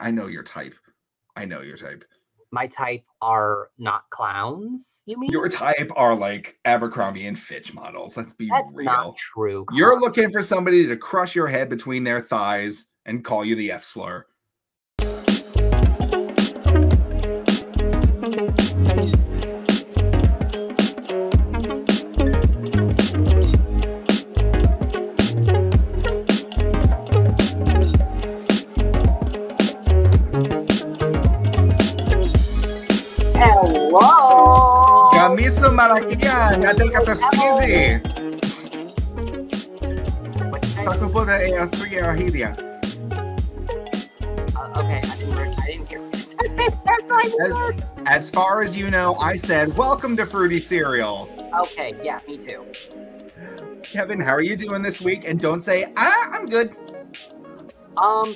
I know your type. I know your type. My type are not clowns. You mean Your type are like Abercrombie and Fitch models. Let's be that's real. not true. You're looking for somebody to crush your head between their thighs and call you the F slur. Gamiso Marakian, natin ka tastizi. What'd you say? Taco po na e atuya ahidia. Uh, okay, I didn't, I didn't hear what you said. That's my As, as far as you know, I said, welcome to Fruity Serial. Okay, yeah, me too. Kevin, how are you doing this week? And don't say, ah, I'm good. Um,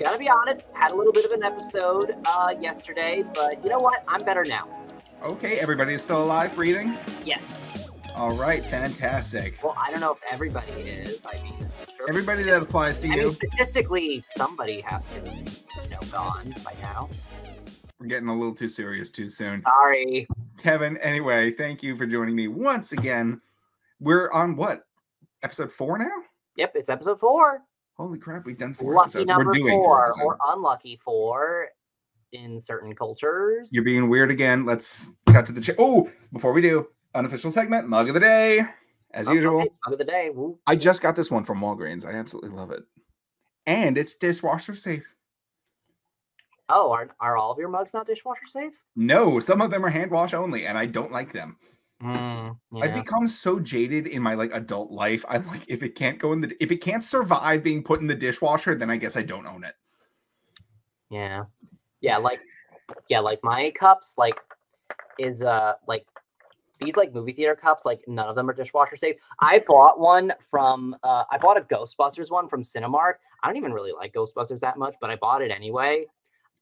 gotta be honest, had a little bit of an episode uh yesterday, but you know what? I'm better now. Okay, everybody is still alive, breathing? Yes. All right, fantastic. Well, I don't know if everybody is. I mean, sure, Everybody that applies to I you, mean, statistically, somebody has to, you know, gone by now. we're getting a little too serious too soon. Sorry. Kevin, anyway, thank you for joining me once again. We're on what? Episode four now? Yep, it's episode four. Holy crap, we've done four Lucky episodes. number We're doing four, four or unlucky four in certain cultures. You're being weird again. Let's cut to the ch- Oh, before we do, unofficial segment, mug of the day. As usual, Mug of the day. Woo. I just got this one from Walgreens. I absolutely love it. And it's dishwasher safe. Oh, are, are all of your mugs not dishwasher safe? No, some of them are hand wash only, and I don't like them. Mm, I've become so jaded in my like adult life. I'm like, if it can't go in the if it can't survive being put in the dishwasher, then I guess I don't own it. Yeah. Yeah, like yeah, like my cups like is uh like these like movie theater cups, like none of them are dishwasher safe. I bought one from uh I bought a Ghostbusters one from Cinemark. I don't even really like Ghostbusters that much, but I bought it anyway.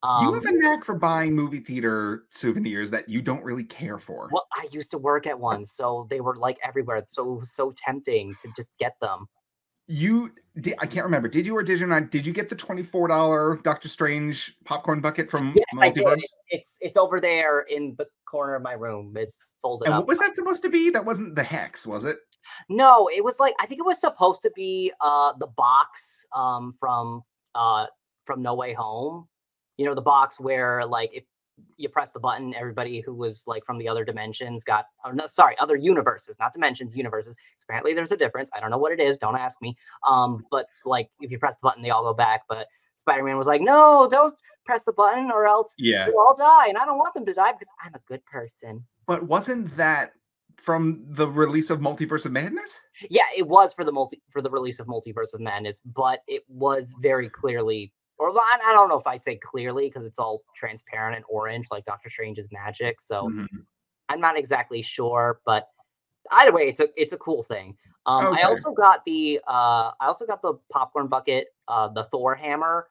Um you have a knack for buying movie theater souvenirs that you don't really care for. well, I used to work at one, so they were like everywhere. So it was so tempting to just get them. You did, I can't remember. Did you or did you not? Did you get the twenty-four dollar Doctor Strange popcorn bucket from Yes. Multiverse? It's it's over there in the corner of my room. It's folded And up. what was that supposed to be? That wasn't the hex, was it? No, it was like I think it was supposed to be uh the box um from uh from No Way Home. You know, the box where like if you press the button, everybody who was like from the other dimensions got or no, sorry, other universes, not dimensions, universes. Apparently there's a difference. I don't know what it is, don't ask me. Um, but like if you press the button, they all go back. But Spider-Man was like, no, don't press the button or else Yeah. they'll all die. And I don't want them to die because I'm a good person. But wasn't that from the release of Multiverse of Madness? Yeah, it was for the multi for the release of Multiverse of Madness, but it was very clearly, or I, I don't know if I'd say clearly because it's all transparent and orange like Doctor Strange's magic. So Mhm. I'm not exactly sure, but either way, it's a it's a cool thing. Um, Okay. I also got the uh, I also got the popcorn bucket, uh, the Thor hammer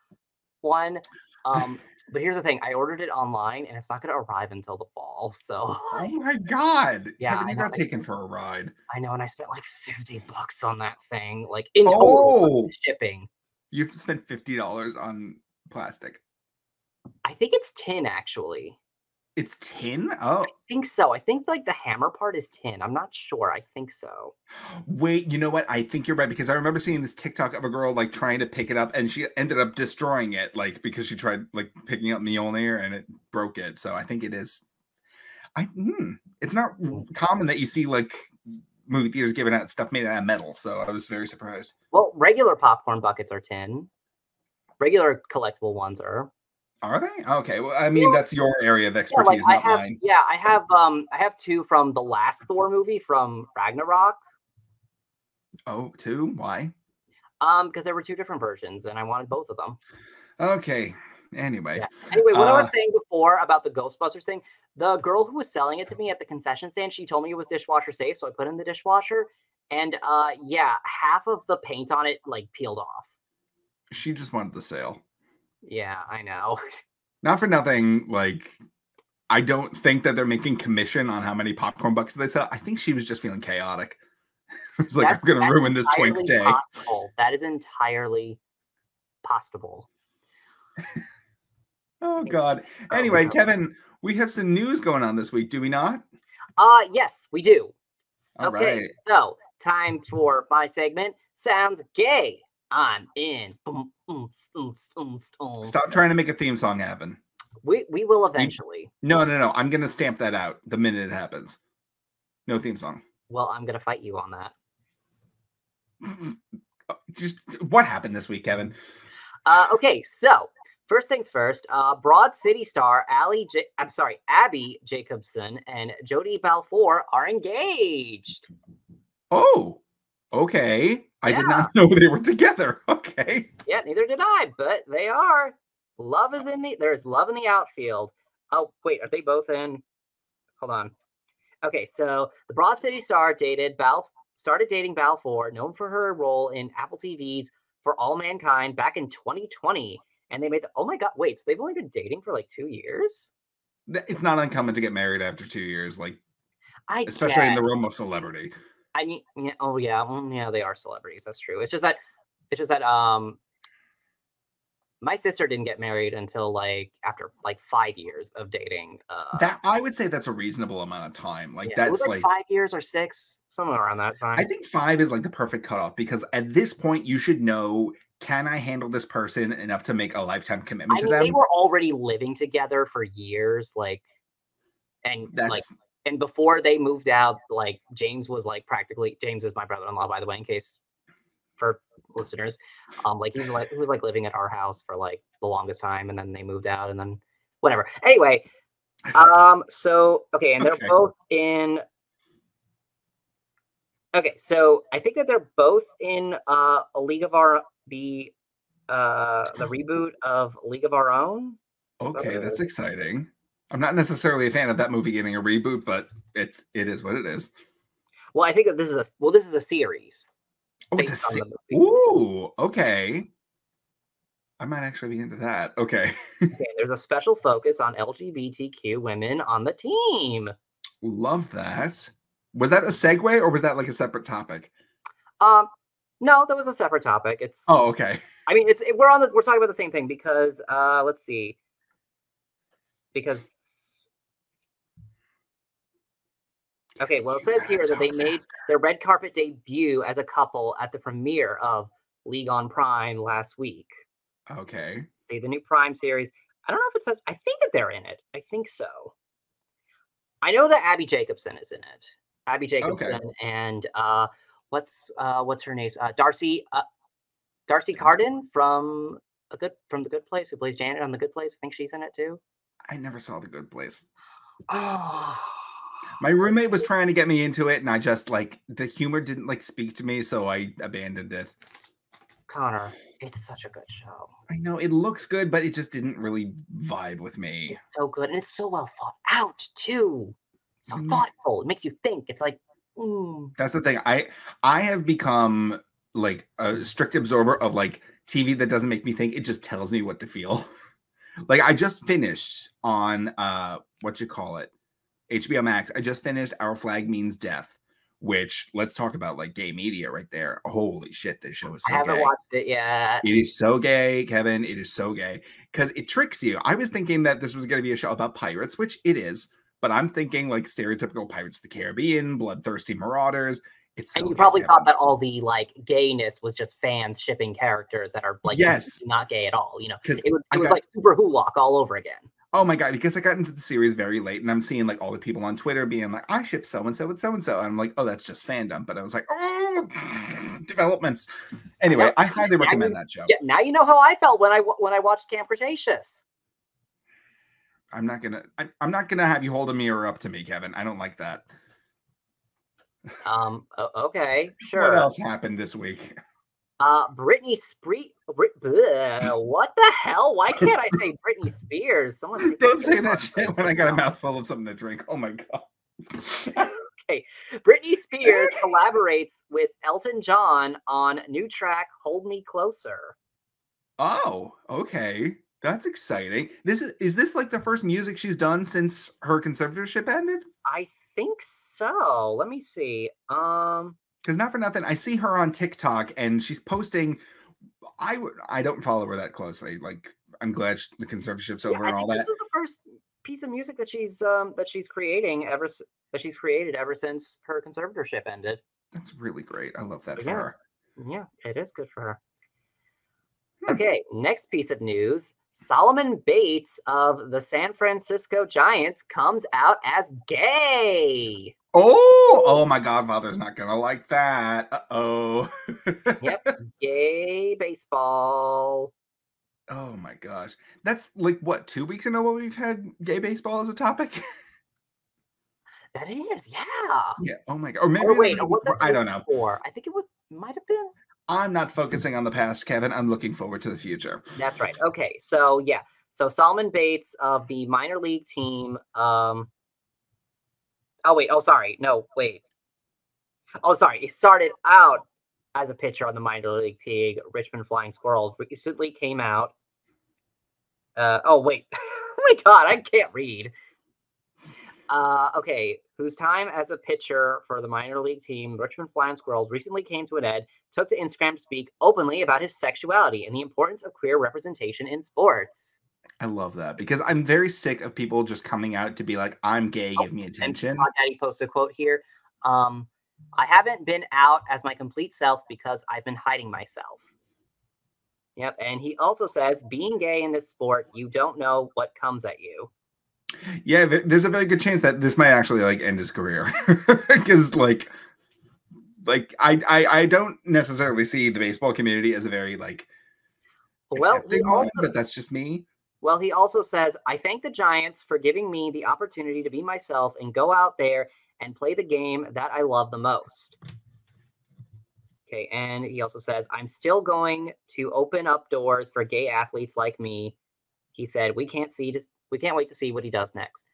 one. Um, but here's the thing: I ordered it online, and it's not going to arrive until the fall. So Oh my god. Yeah, Kevin, you got I- taken for a ride. I know, and I spent like fifty bucks on that thing, like in total Oh, shipping. You've spent fifty dollars on plastic. I think it's tin actually. It's tin? Oh, I think so. I think like the hammer part is tin. I'm not sure. I think so. wait, you know what? I think you're right because I remember seeing this TikTok of a girl like trying to pick it up and she ended up destroying it, like because she tried like picking up Mjolnir and it broke it. So I think it is. I hmm, it's not common that you see like movie theaters giving out stuff made out of metal. So I was very surprised. Well, regular popcorn buckets are tin. Regular collectible ones are. Are they? Okay. Well, I mean, Yeah. that's your area of Yeah, expertise, like I not have. mine. Yeah, I have. Um, I have two from the last Thor movie from Ragnarok. Oh, two? Why? Um, because there were two different versions, and I wanted both of them. Okay. Anyway. Yeah. Anyway, what I Uh, was saying before about the Ghostbusters thing, the girl who was selling it to me at the concession stand, she told me it was dishwasher safe, so I put it in the dishwasher, and uh, yeah, half of the paint on it like peeled off. She just wanted the sale. Yeah, I know. Not for nothing, like I don't think that they're making commission on how many popcorn buckets they sell. I think she was just feeling chaotic. it was like, That's- I'm gonna ruin this twink's day. Possible. That is entirely possible. oh God. Anyway, Kevin, we have some news going on this week, do we not? Uh yes, we do. All okay, right. so time for my segment. Sounds gay. I'm in. Stop trying to make a theme song happen. We we will eventually. No, no, no. I'm gonna stamp that out the minute it happens. No theme song. Well, I'm gonna fight you on that. Just what happened this week, Kevin? Uh, okay, so first things first. Uh, Broad City star Ali, J- I'm sorry, Abbi Jacobson and Jodie Balfour are engaged. Oh, okay. I did not know they were together. Okay. Yeah, neither did I, but they are. Love is in the there's love in the outfield. Oh, wait, are they both in? Hold on. Okay, so the Broad City star dated Bal started dating Balfour, known for her role in Apple TV's For All Mankind back in 2020. And they made the oh my god, wait, so they've only been dating for like two years? It's not uncommon to get married after two years, like I especially in the realm of celebrity. I mean, yeah, oh yeah, mm, yeah, they are celebrities. That's true. It's just that, it's just that, um, my sister didn't get married until like after like five years of dating. Uh, That I would say that's a reasonable amount of time. Like yeah, that's like, like five years or six, somewhere around that time. I think five is like the perfect cutoff because at this point you should know can I handle this person enough to make a lifetime commitment I to mean, they were already living together for years, like, and like, That's and before they moved out, like James was like practically James is my brother-in-law, by the way, in case for listeners. Um, like he was like he was like living at our house for like the longest time, and then they moved out, and then whatever. Anyway, um, so okay, and they're Okay. both in. Okay, so I think that they're both in uh, a League of Our the uh the reboot of League of Our Own. okay. That's exciting. I'm not necessarily a fan of that movie getting a reboot, but it's it is what it is. Well, I think that this is a well, this is a series. Oh, it's a se- Ooh, okay. I might actually be into that. Okay. Okay, there's a special focus on LGBTQ women on the team. Love that. Was that a segue or was that like a separate topic? Um, no, that was a separate topic. It's Oh, okay. I mean, it's it, we're on the we're talking about the same thing because uh, let's see, because okay, well, it says here that they made their red carpet debut as a couple at the premiere of League on Prime last week. Okay. See the new Prime series. I don't know if it says. I think that they're in it. I think so. I know that Abbi Jacobson is in it. Abbi Jacobson and uh, what's uh, what's her name? Uh, Darcy uh, D'Arcy Carden from a good from the Good Place, who plays Janet on the Good Place. I think she's in it too. I never saw the good place. Oh, My roommate was trying to get me into it, and I just like the humor didn't like speak to me, so I abandoned it. Connor, it's such a good show. I know it looks good, but it just didn't really vibe with me. It's so good, and it's so well thought out too. So Mm. thoughtful. It makes you think. It's like, mm, That's the thing. I I have become like a strict absorber of like TV that doesn't make me think. It just tells me what to feel. like I just finished on uh what you call it, HBO Max. I just finished Our Flag Means Death, which let's talk about like gay media right there. Holy shit, this show is so I haven't gay. watched it yet. It is so gay, Kevin. It is so gay because it tricks you. I was thinking that this was going to be a show about pirates, which it is, but I'm thinking like stereotypical Pirates of the Caribbean, bloodthirsty marauders. It's so and you probably thought that all the like gayness was just fans shipping characters that are like Yes. not gay at all. You know, 'Cause it was, it was got- like Superwholock all over again. Oh my god, because I got into the series very late and I'm seeing like all the people on Twitter being like, I ship so and so with so and so. And I'm like, oh, that's just fandom. But I was like, oh, developments. Anyway, know. I highly recommend you- that show. Yeah, now you know how I felt when I when I watched Camp Cretaceous. I'm not gonna I, I'm not gonna have you hold a mirror up to me, Kevin. I don't like that. Um, Okay. Sure. What else happened this week? Uh, Britney Spree. Brit- what the hell? Why can't I say Britney Spears? Someone Don't say that shit when I got a mouthful of something to drink. Oh my god. Okay, Britney Spears collaborates with Elton John on new track "Hold Me Closer." oh, okay. That's exciting. This is is this like the first music she's done since her conservatorship ended? I think so. Let me see. Um, Because not for nothing, I see her on TikTok and she's posting. I would I don't follow her that closely. Like I'm glad sh- the conservatorship's over I and all think that. this is the first piece of music that she's um that she's creating ever that she's created ever since her conservatorship ended. That's really great. I love that for Yeah. her. Yeah, it is good for her. Hmm. Okay, next piece of news. Solomon Bates of the San Francisco Giants comes out as gay. Oh, oh, my godfather's not gonna like that. Uh oh. Yep, gay baseball. Oh my gosh. That's like what, two weeks in a row we've had gay baseball as a topic? That is, yeah. yeah. Oh my god. Or maybe Or wait, was I don't know. Before? I think it would might have been. I'm not focusing on the past, Kevin. I'm looking forward to the future. That's right. Okay, so yeah, so Solomon Bates of the minor league team. Um. Oh wait. Oh sorry. No wait. Oh sorry. He started out as a pitcher on the minor league team, Richmond Flying Squirrels. Recently came out. Uh. Oh wait. oh my God, I can't read. Uh, okay, whose time as a pitcher for the minor league team, Richmond Flying Squirrels, recently came to an end, took to Instagram to speak openly about his sexuality and the importance of queer representation in sports. I love that because I'm very sick of people just coming out to be like, I'm gay, Oh, give me attention. Todd Daddy posted a quote here. Um, I haven't been out as my complete self because I've been hiding myself. Yep, and he also says, being gay in this sport, you don't know what comes at you. Yeah, there's a very good chance that this might actually like end his career because like like I, I I don't necessarily see the baseball community as a very like Well, also, but that's just me. Well, he also says, I thank the Giants for giving me the opportunity to be myself and go out there and play the game that I love the most. Okay, and he also says, I'm still going to open up doors for gay athletes like me. He said, we can't see this, we can't wait to see what he does next.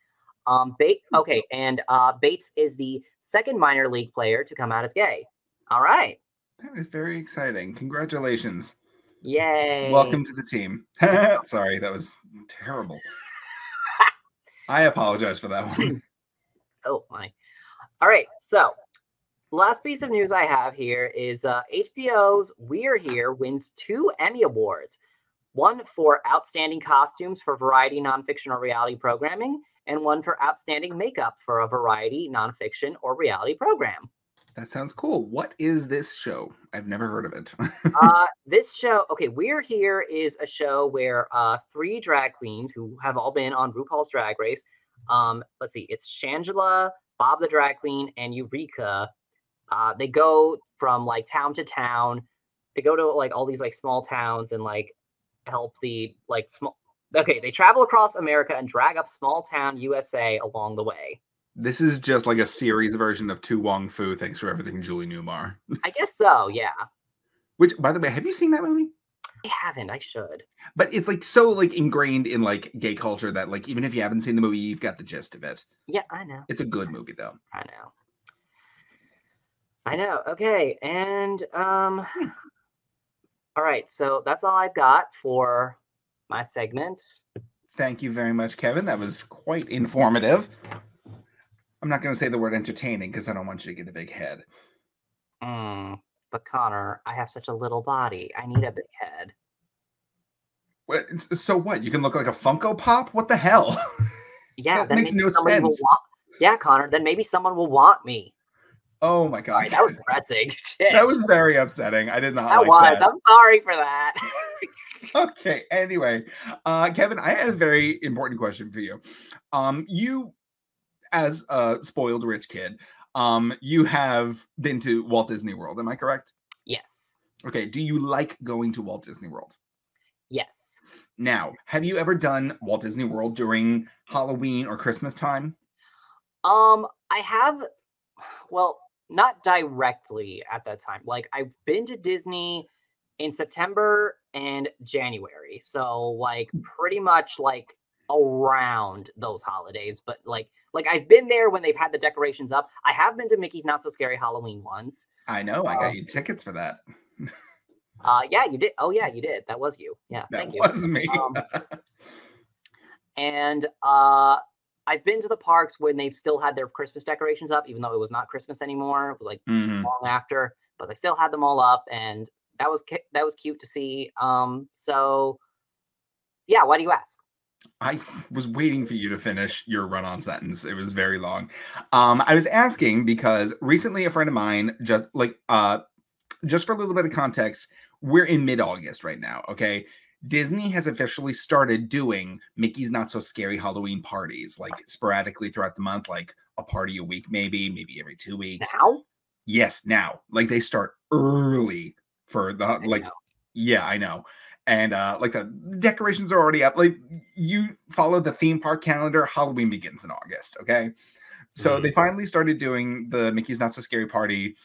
Um, Bates, okay, and uh, Bates is the second minor league player to come out as gay. All right, That is very exciting. Congratulations. yay! Welcome to the team. Sorry, that was terrible. I apologize for that one. Oh my. All right. So, last piece of news I have here is uh, HBO's We're Here wins two Emmy Awards one for outstanding costumes for variety, nonfiction, or reality programming, and one for outstanding makeup for a variety, nonfiction, or reality program. That sounds cool. What is this show? I've never heard of it. uh, this show, okay, We're Here is a show where uh, three drag queens who have all been on RuPaul's Drag Race. Um, let's see, it's Shangela, Bob the Drag Queen, and Eureka. Uh, they go from like town to town. They go to like all these like small towns and like help the like small. Okay, they travel across America and drag up small town USA along the way. this is just like a series version of To Wong Foo. Thanks for everything, Julie Newmar. I guess so, yeah. Which, by the way, have you seen that movie? I haven't. I should. But it's like so like ingrained in like gay culture that like even if you haven't seen the movie, you've got the gist of it. Yeah, I know. It's a good movie though. I know. I know. Okay, and um all right, so that's all I've got for my segment. Thank you very much, Kevin. That was quite informative. I'm not going to say the word entertaining because I don't want you to get a big head. Mm, but Connor, I have such a little body. I need a big head. What, so what? You can look like a Funko Pop? What the hell? Yeah, That makes no sense. want Yeah, Connor, then maybe someone will want me. Oh my god, that was depressing. Shit. that was very upsetting. I did not that like was. that. I'm sorry for that. okay anyway uh kevin i had a very important question for you um you as a spoiled rich kid um you have been to walt disney world am i correct yes. okay do you like going to walt disney world Yes. now have you ever done walt disney world during halloween or christmas time Um, I have, well, not directly at that time. Like I've been to Disney in September and January, so like pretty much like around those holidays. But like, like I've been there when they've had the decorations up. I have been to Mickey's Not So Scary Halloween once. i know i got you tickets for that Uh, yeah, you did. Oh yeah, you did. That was you. Yeah, that thank you. was me Um, and uh I've been to the parks when they've still had their Christmas decorations up, even though it was not Christmas anymore. It was like Mhm. long after, but they still had them all up, and that was that was cute to see. Um, so Yeah, why do you ask? I was waiting for you to finish your run-on sentence. It was very long. Um, I was asking because recently a friend of mine just like uh just for a little bit of context, we're in mid-August right now, okay? Disney has officially started doing Mickey's Not So Scary Halloween parties, like sporadically throughout the month, like a party a week, maybe, maybe every two weeks. Now? Yes, now. Like they start early for the I like know. yeah, I know. And uh like the decorations are already up. Like you follow the theme park calendar, Halloween begins in August, okay? So Mhm. they finally started doing the Mickey's Not So Scary party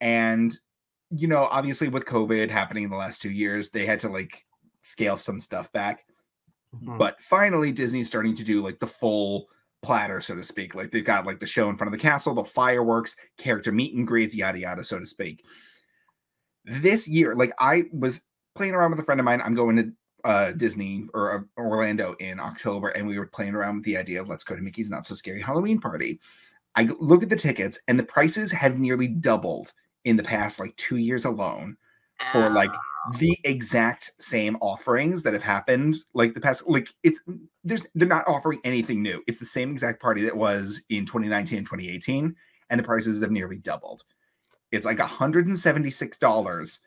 and you know, obviously with COVID happening in the last 2 years, they had to like scale some stuff back. Mhm. But finally Disney's starting to do like the full platter, so to speak. Like they've got like the show in front of the castle, the fireworks, character meet and greets, yada yada, so to speak. This year, like I was playing around with a friend of mine. I'm going to uh Disney or uh, Orlando in October, and we were playing around with the idea of let's go to Mickey's Not So Scary Halloween party. I look at the tickets, and the prices have nearly doubled in the past like two years alone for like Ah, the exact same offerings that have happened like the past like it's there's they're not offering anything new. It's the same exact party that was in 2019 and 2018 and the prices have nearly doubled. It's like $176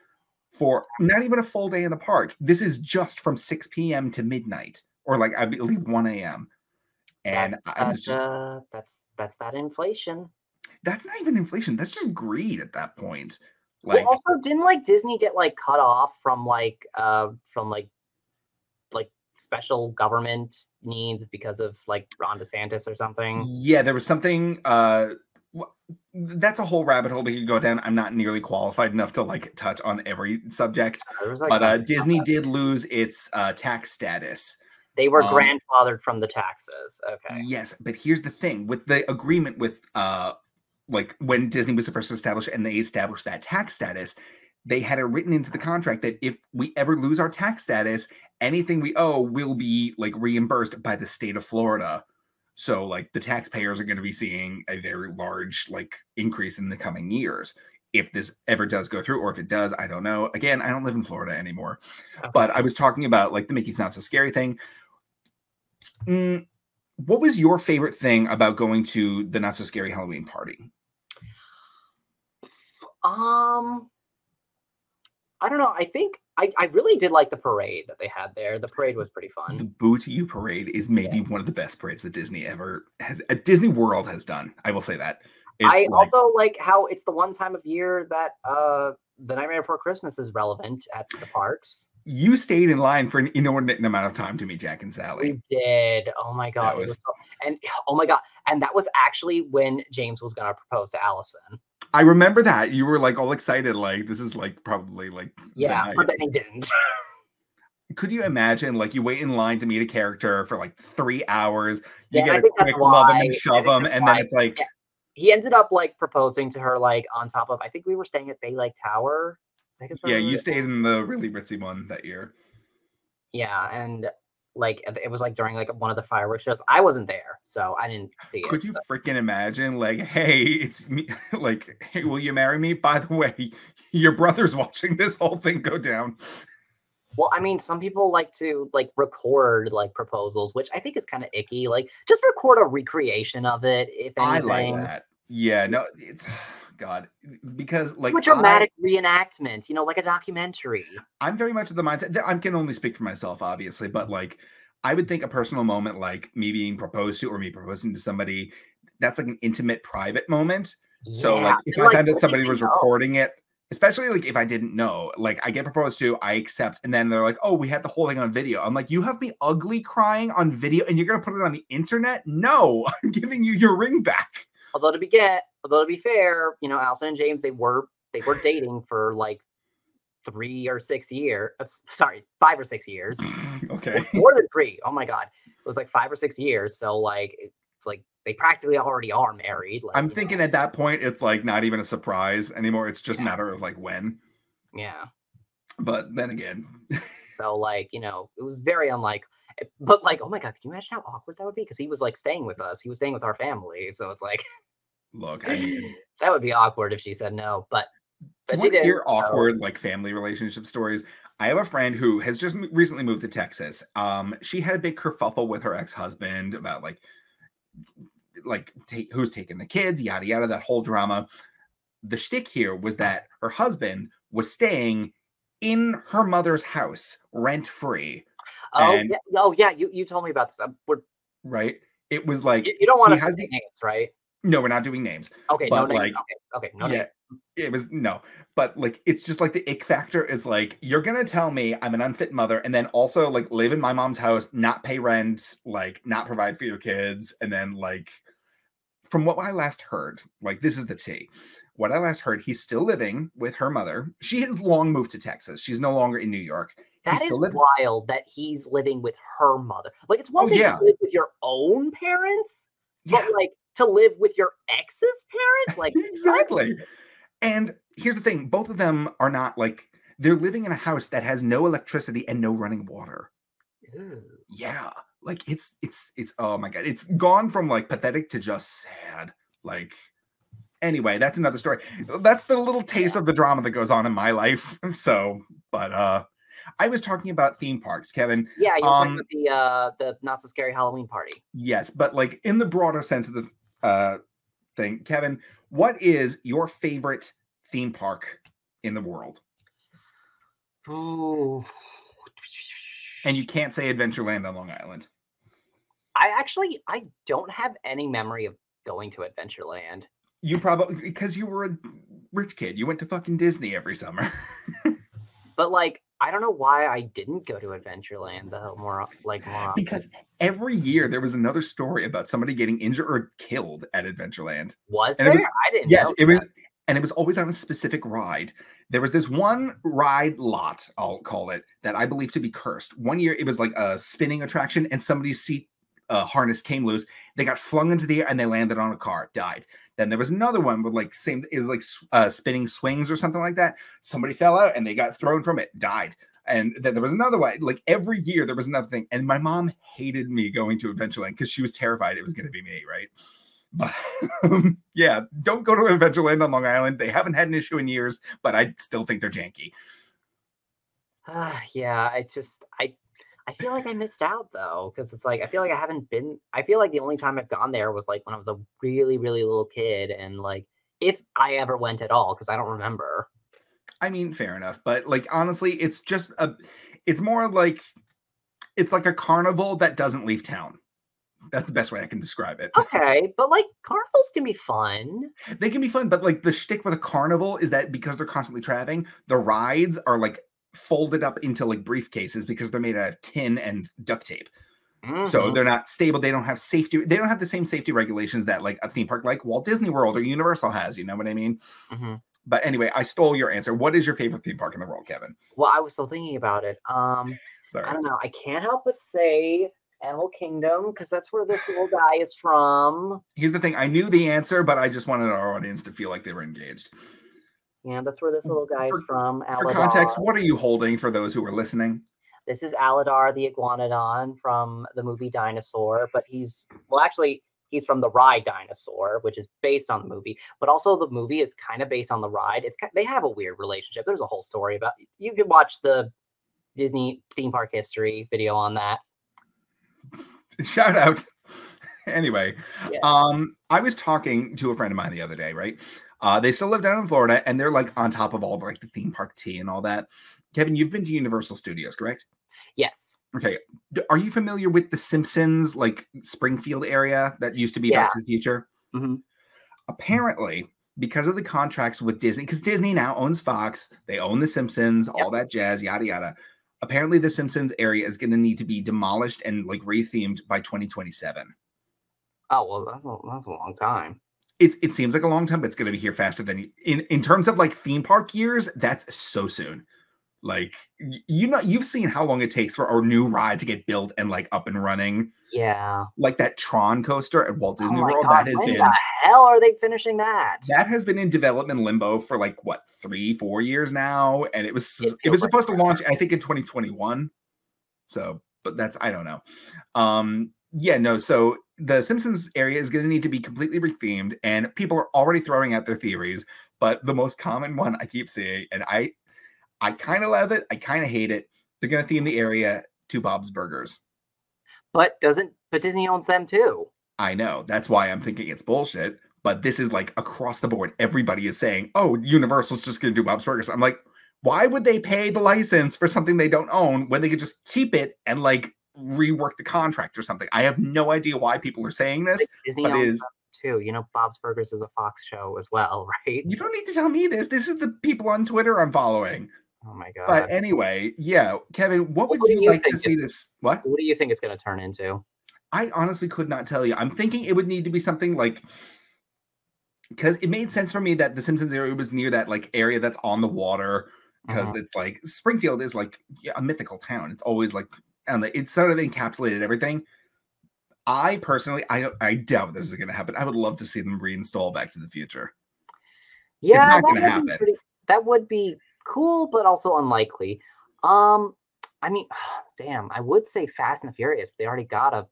for not even a full day in the park. This is just from 6 p.m to midnight or like i believe 1 a.m and that's, i was just uh, that's that's that inflation. that's not even inflation. That's just greed at that point like well, also, didn't like Disney get like cut off from like uh from like like special government needs because of like Ron DeSantis or something? Yeah, there was something. Uh, that's a whole rabbit hole we could go down. I'm not nearly qualified enough to like touch on every subject, like but uh, Disney did lose its uh, tax status. they were um, grandfathered from the taxes. Okay. Yes, but here's the thing: with the agreement with uh, like when Disney was first established and they established that tax status, they had it written into the contract that if we ever lose our tax status, anything we owe will be like reimbursed by the state of Florida. So like the taxpayers are going to be seeing a very large like increase in the coming years. If this ever does go through, or if it does, I don't know. Again, I don't live in Florida anymore. But I was talking about like the Mickey's Not So Scary thing. Mm, what was your favorite thing about going to the Not So Scary Halloween party? Um, I don't know. I think I, I really did like the parade that they had there. The parade was pretty fun. The. Boo to You parade is maybe one of the best parades that Disney ever has. Uh, Disney World has done. I will say that. It's I like, also like how it's the one time of year that uh the Nightmare Before Christmas is relevant at the parks. You stayed in line for an inordinate amount of time to meet Jack and Sally. We did. Oh my god. was was- so, and oh my god. And that was actually when James was gonna propose to Allison. I remember that you were like all excited, like this is like probably like Yeah, but then he didn't. Could you imagine like you wait in line to meet a character for like three hours, you Yeah, get a quick love him and shove him, and then it's like yeah. he ended up like proposing to her like on top of I think we were staying at Bay Lake Tower. Yeah, you stayed in the really ritzy one that year. Yeah, and like it was like during like one of the fireworks shows. I wasn't there, so I didn't see it. Could you so- freaking imagine, like, hey, it's me, like, hey, will you marry me? By the way, your brother's watching this whole thing go down. Well, I mean, some people like to like record like proposals, which I think is kind of icky. Like, just record a recreation of it, if I like that. Yeah, no, it's God because like a I- dramatic reenactment, you know, like a documentary. I'm very much of the mindset I can only speak for myself, obviously, but like I would think a personal moment like me being proposed to or me proposing to somebody, that's like an intimate, private moment. So Yeah, like if and, I like, found out somebody was know? recording it, especially like if I didn't know, like I get proposed to, I accept, and then they're like, "Oh, we had the whole thing on video." I'm like, "You have me ugly crying on video, and you're gonna put it on the internet? No, I'm giving you your ring back." although to be get, although to be fair, you know, Allison and James they were they were dating for like three or six years. Uh, sorry, five or six years. okay, It's more than three. Oh my god, it was like five or six years. So like it's like they practically already are married. Like, I'm you know, thinking at that point it's like not even a surprise anymore. It's just a matter of like when. yeah. But then again, So like you know, it was very unlike. Eh, but like, oh my god, can you imagine how awkward that would be? Because he was like staying with us. He was staying with our family. So it's like look, I mean, that would be awkward if she said no. But but she did. hear so- awkward like family relationship stories. I have a friend who has just recently moved to Texas. Um, she had a big kerfuffle with her ex-husband about like, like take, who's taking the kids, yada yada, that whole drama. The shtick here was that her husband was staying in her mother's house rent free. Oh, yeah, oh yeah, you, you told me about this. Um, we're, right. It was like you, you don't want to has the names, right? No, we're not doing names. Okay, but no like, names. Okay, okay, no yeah, names. it was no, but like it's just like the ick factor is like you're gonna tell me I'm an unfit mother, and then also like live in my mom's house, not pay rent, like not provide for your kids, and then like from what I last heard, like this is the tea. What I last heard, he's still living with her mother. She has long moved to Texas. She's no longer in New York. That He's is wild that he's living with her mother. Like it's one Oh, thing yeah. to live with your own parents, Yeah. but like to live with your ex's parents, like exactly. And here's the thing: both of them are not like they're living in a house that has no electricity and no running water. Ew. Yeah, like it's it's it's oh my god, it's gone from like pathetic to just sad. Like anyway, that's another story. That's the little taste of the drama that goes on in my life. So, but uh I was talking about theme parks, Kevin. Yeah, you're Um, talking about the uh the not so scary Halloween party. Yes, but like in the broader sense of the uh thing, Kevin, what is your favorite theme park in the world? Ooh. And you can't say Adventureland on Long Island. I actually I don't have any memory of going to Adventureland. You probably because you were a rich kid. You went to fucking Disney every summer. But like I don't know why I didn't go to Adventureland though more like more often. because every year there was another story about somebody getting injured or killed at Adventureland. was and there? it was- I didn't Yes, it was and it was always on a specific ride. There was this one ride lot, I'll call it, that I believe to be cursed. One year it was like a spinning attraction, and somebody's seat uh, harness came loose. They got flung into the air and they landed on a car, died. Then there was another one with like same it was like uh, spinning swings or something like that. Somebody fell out and they got thrown from it, died. And then there was another one. Like every year there was another thing. And my mom hated me going to Adventureland because she was terrified it was going to be me, right? But um, yeah, don't go to Adventureland on Long Island. They haven't had an issue in years, but I still think they're janky. Ah, yeah, I just I I feel like I missed out though because it's like I feel like I haven't been. I feel like the only time I've gone there was like when I was a really really little kid, and like if I ever went at all because I don't remember. I mean, fair enough, but like honestly, it's just a it's more like it's like a carnival that doesn't leave town. That's the best way I can describe it. Okay, but like carnivals can be fun. They can be fun, but like the shtick with a carnival is that because they're constantly traveling, the rides are like folded up into like briefcases because they're made out of tin and duct tape. So Mhm. they're not stable. They don't have safety. They don't have the same safety regulations that like a theme park like Walt Disney World or Universal has. You know what I mean? Mhm. But anyway, I stole your answer. What is your favorite theme park in the world, Kevin? well, I was still thinking about it. Um, I don't know. I can't help but say Animal Kingdom because that's where this little guy is from. Here's the thing. I knew the answer, but I just wanted our audience to feel like they were engaged. Yeah, that's where this little guy is For- from. For context, what are you holding for those who are listening? This is Aladar the iguanodon from the movie Dinosaur, but he's well, actually, he's from the ride Dinosaur, which is based on the movie. But also, the movie is kind of based on the ride. It's ki- they have a weird relationship. There's a whole story about. You can watch the Disney theme park history video on that. Shout out. anyway, Yeah. um, I was talking to a friend of mine the other day, right? Uh, they still live down in Florida and they're like on top of all the like the theme park tea and all that. Kevin, you've been to Universal Studios, correct? Yes. Okay. Are you familiar with the Simpsons, like Springfield area that used to be Back to the Future? Mhm. Apparently, because of the contracts with Disney, because Disney now owns Fox, they own the Simpsons, all that jazz, yada yada. Apparently, the Simpsons area is going to need to be demolished and like rethemed by 2027. Oh well, that's a, that's a long time. It, it seems like a long time, but it's going to be here faster than you, in in terms of like theme park years. That's so soon. Like you know, you've seen how long it takes for a new ride to get built and like up and running. Yeah. Like that Tron coaster at Walt Disney oh World. God, that has been the hell are they finishing that? that has been in development limbo for like what three, four years now, and it was It it was like supposed to launch I think in 2021. So, but that's I don't know. Um, yeah, no. So the Simpsons area is going to need to be completely rethemed, and people are already throwing out their theories. But the most common one I keep seeing, and I I kind of love it. I kind of hate it. They're gonna theme the area to Bob's Burgers. But doesn't but Disney owns them too. I know. That's why I'm thinking it's bullshit. But this is like across the board. Everybody is saying, "Oh, Universal's just gonna do Bob's Burgers." I'm like, why would they pay the license for something they don't own when they could just keep it and like rework the contract or something? I have no idea why people are saying this, Like, but it is. too. You know, Bob's Burgers is a Fox show as well, right? You don't need to tell me this. This is the people on Twitter I'm following. Oh my god. But anyway, yeah, Kevin, what would What you you like to see this? What? what do you think it's going to turn into? I honestly could not tell you. I'm thinking it would need to be something like because it made sense for me that the Simpsons area was near that like area that's on the water because Mhm. it's like Springfield is like yeah, a mythical town. It's always like and the- it's sort of encapsulated everything. I personally, I I doubt this is going to happen. I would love to see them reinstall Back to the Future. Yeah, not that gonna would be happen. pretty- that would be cool, but also unlikely. Um, I mean, damn, I would say Fast and the Furious, but they already got a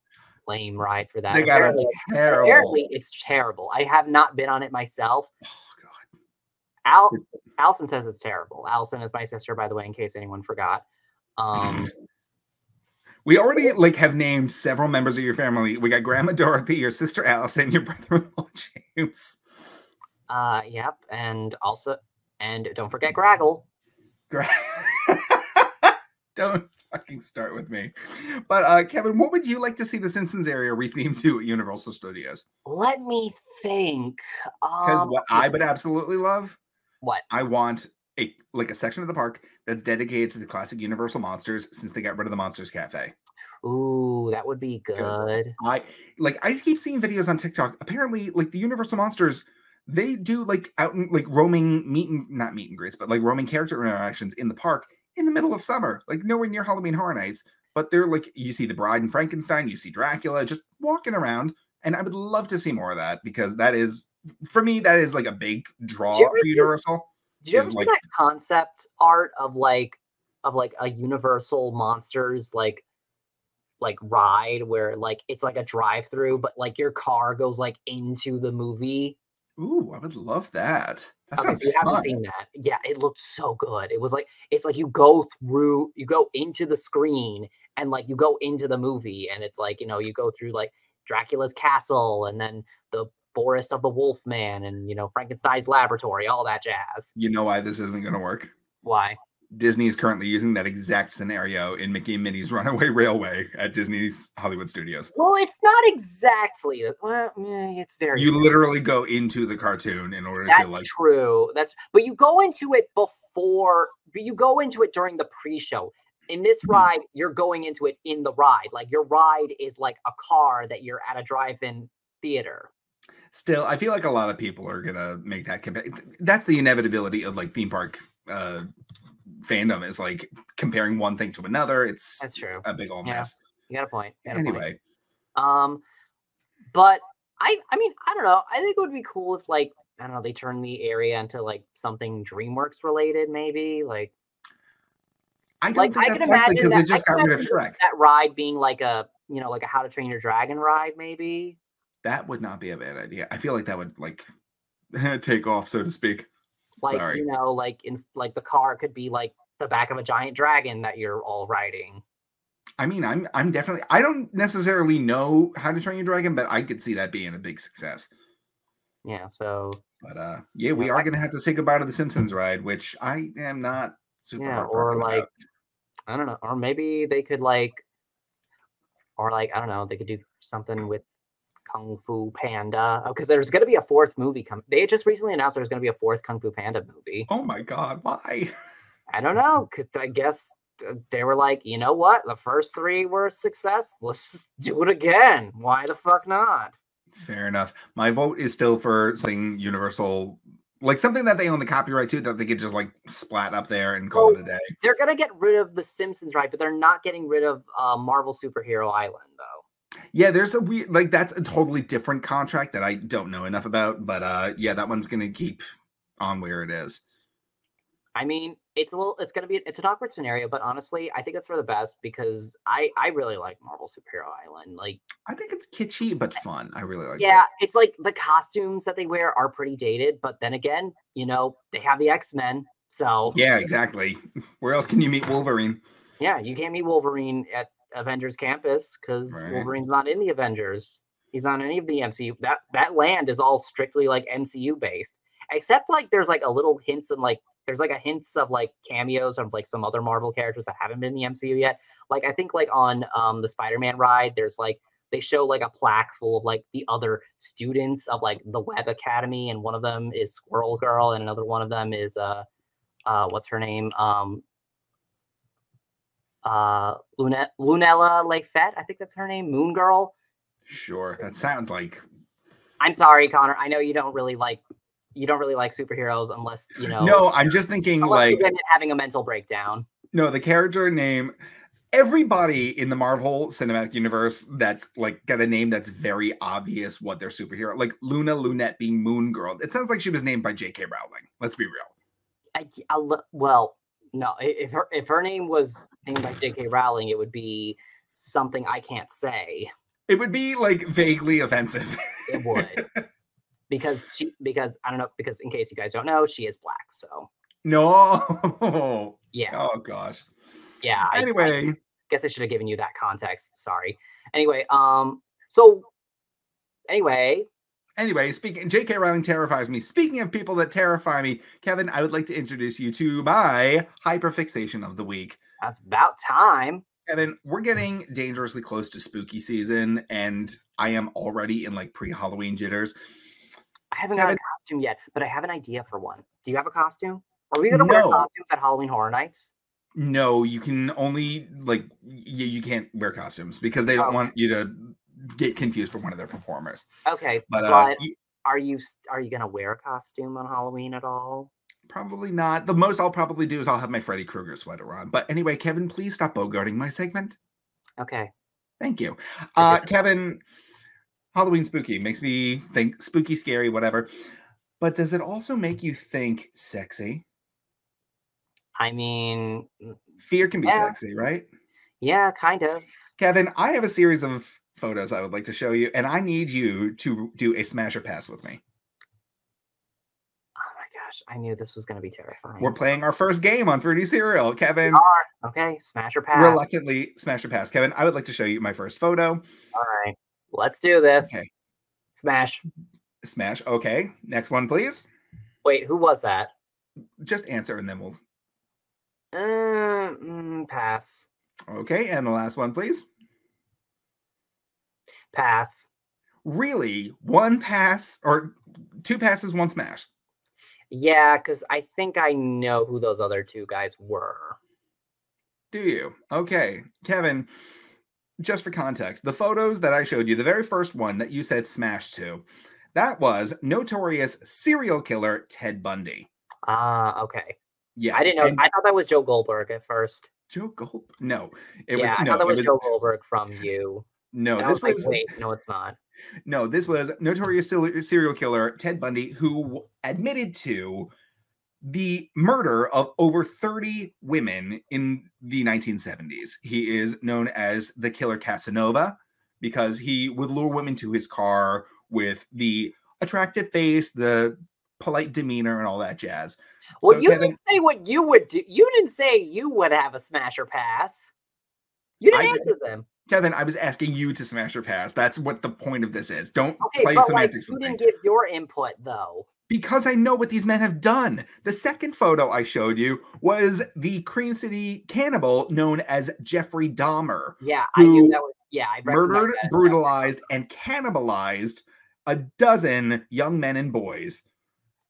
lame ride for that. They got a terrible. Apparently, it's terrible. I have not been on it myself. Oh, God. Al Allison says it's terrible. Allison is my sister, by the way, in case anyone forgot. Um, We already like have named several members of your family. We got Grandma Dorothy, your sister Allison, your brother-in-law James. uh, yep, and also, and don't forget Graggle. Gra- Don't fucking start with me. But uh Kevin, what would you like to see the Simpsons area rethemed to at Universal Studios? Let me think. Because Um, what I would absolutely love, what? I want a like a section of the park that's dedicated to the classic Universal monsters since they got rid of the Monsters Cafe. Ooh, that would be good. I like I keep seeing videos on TikTok. Apparently, like the Universal monsters, they do like out in like roaming meet and not meet and greets, but like roaming character interactions in the park in the middle of summer, like nowhere near Halloween Horror Nights. But they're like you see the Bride and Frankenstein, you see Dracula just walking around, and I would love to see more of that because that is for me that is like a big draw for Universal. Did you ever see like- that concept art of like of like a Universal Monsters like like ride where like it's like a drive through, but like your car goes like into the movie? Ooh, I would love that. That Okay, sounds so you haven't seen that. Yeah, it looked so good. It was like it's like you go through, you go into the screen and like you go into the movie, and it's like you know you go through like Dracula's castle and then the forest of the Wolfman and you know Frankenstein's laboratory, all that jazz. You know why this isn't going to work? Why? Disney is currently using that exact scenario in Mickey and Minnie's Runaway Railway at Disney's Hollywood Studios. Well, it's not exactly. Well, it's very. You similar. literally go into the cartoon in order That's to like. true. That's but you go into it before. But you go into it during the pre-show. In this Mhm. ride, you're going into it in the ride. Like your ride is like a car that you're at a drive-in theater. Still, I feel like a lot of people are gonna make that. Compa- that's the inevitability of like theme park uh fandom is like comparing one thing to another. It's That's true. a big old Yeah. mess. You got a point. got a point. Anyway, Um, but I, I mean, I don't know. I think it would be cool if like I don't know, they turn the area into like something DreamWorks related, maybe like. I don't Like think I that's can imagine because that, they just got rid of Shrek. that ride being like a you know like a How to Train Your Dragon ride, maybe. That would not be a bad idea. I feel like that would like take off, so to speak. Like Sorry. you know, like in like the car could be like the back of a giant dragon that you're all riding. I mean, I'm I'm definitely I don't necessarily know how to train your dragon, but I could see that being a big success. Yeah, so But uh yeah, we Yeah, are I- gonna have to say goodbye to the Simpsons ride, which I am not super Yeah, or, like, about. I don't know, or maybe they could like, or like I don't know, they could do something with Kung Fu Panda because there's going to be a fourth movie coming. They just recently announced there's going to be a fourth Kung Fu Panda movie. Oh my god, why? I don't know. I guess uh, they were like, you know what? The first three were a success. Let's just do it again. Why the fuck not? Fair enough. My vote is still for something universal, like something that they own the copyright to that they could just like splat up there and call Oh. it a day. They're gonna get rid of the Simpsons, right? But they're not getting rid of uh, Marvel Superhero Island, though. Yeah, there's a weird like that's a totally different contract that I don't know enough about, but uh yeah, that one's gonna keep on where it is. I mean, it's a little, it's gonna be, it's an awkward scenario, but honestly, I think it's for the best because I, I really like Marvel Superhero Island. Like, I think it's kitschy but fun. I really like it. yeah, it. it's like the costumes that they wear are pretty dated, but then again, you know, they have the X Men, So yeah, exactly. Where else can you meet Wolverine? Yeah, you can't meet Wolverine at Avengers Campus because right. Wolverine's not in the Avengers. He's not in any of the MCU. That that land is all strictly like MCU based, except like there's like a little hints and like there's like a hints of like cameos of like some other Marvel characters that haven't been in the MCU yet. Like I think like on um the Spider-Man ride, there's like they show like a plaque full of like the other students of like the Web Academy, and one of them is Squirrel Girl, and another one of them is uh uh what's her name? Um uh Lune- Lunella Lafayette, I think that's her name, Moon Girl. Sure. That sounds like I'm sorry, Connor. I know you don't really like you don't really like superheroes unless you know. No, I'm just thinking like having a mental breakdown. No, the character name. Everybody in the Marvel Cinematic Universe that's like got a name that's very obvious what their superhero, like Luna Lunette being Moon Girl. It sounds like she was named by J.K. Rowling. Let's be real. I, I, well, no, if her if her name was named by J.K. Rowling, it would be something I can't say. It would be like vaguely offensive. it would. because she because I don't know because in case you guys don't know, she is black. So no. Yeah. Oh gosh. Yeah. Anyway, I, I guess I should have given you that context. Sorry. Anyway, um, so anyway. Anyway, speaking J.K. Rowling terrifies me. Speaking of people that terrify me, Kevin, I would like to introduce you to my hyperfixation of the week. That's about time. Kevin, we're getting dangerously close to spooky season, and I am already in like pre-Halloween jitters. I haven't Kevin, got a costume yet, but I have an idea for one. Do you have a costume? Are we gonna no. wear costumes at Halloween Horror Nights? No, you can only like you, you can't wear costumes because they don't oh, okay. want you to get confused for one of their performers. Okay, but, but uh, are you are you gonna wear a costume on Halloween at all? Probably not. The most I'll probably do is I'll have my Freddy Krueger sweater on. But anyway, Kevin, please stop bogarting my segment. Okay. Thank you. Uh, Kevin, Halloween spooky makes me think spooky, scary, whatever. But does it also make you think sexy? I mean, fear can be yeah. sexy, right? Yeah, kind of. Kevin, I have a series of photos I would like to show you, and I need you to do a smasher pass with me Oh my gosh, I knew this was going to be terrifying. We're playing our first game on Fruity Serial, Kevin. Okay, smash or pass. Reluctantly, smash or pass. Kevin, I would like to show you my first photo. All right, let's do this. Okay. Smash. Smash. Okay. Next one, please. Wait, who was that? Just answer and then we'll. Uh, mm, pass. Okay, and the last one, please. Pass. Really? One pass or two passes, one smash? Yeah, because I think I know who those other two guys were. Do you? Okay. Kevin, just for context, the photos that I showed you, the very first one that you said smash to, that was notorious serial killer Ted Bundy. Ah, uh, okay. Yes. I didn't know. And I thought that was Joe Goldberg at first. Joe Goldberg? No. It yeah, was, I no, thought that was, was, Joe Goldberg from you. No, and this was, was like, wait, no, it's not. No, this was notorious serial killer Ted Bundy, who admitted to the murder of over 30 women in the 1970s. He is known as the killer Casanova because he would lure women to his car with the attractive face, the polite demeanor, and all that jazz. Well, so you Kevin, didn't say what you would do. You didn't say you would have a smasher pass. You didn't I, answer them. Kevin, I was asking you to smash your pass. That's what the point of this is. Don't okay, play but semantics. Like, you didn't give your input though. Because I know what these men have done. The second photo I showed you was the Cream City cannibal known as Jeffrey Dahmer. Yeah, I knew that was. Yeah, I murdered, brutalized, and cannibalized a dozen young men and boys.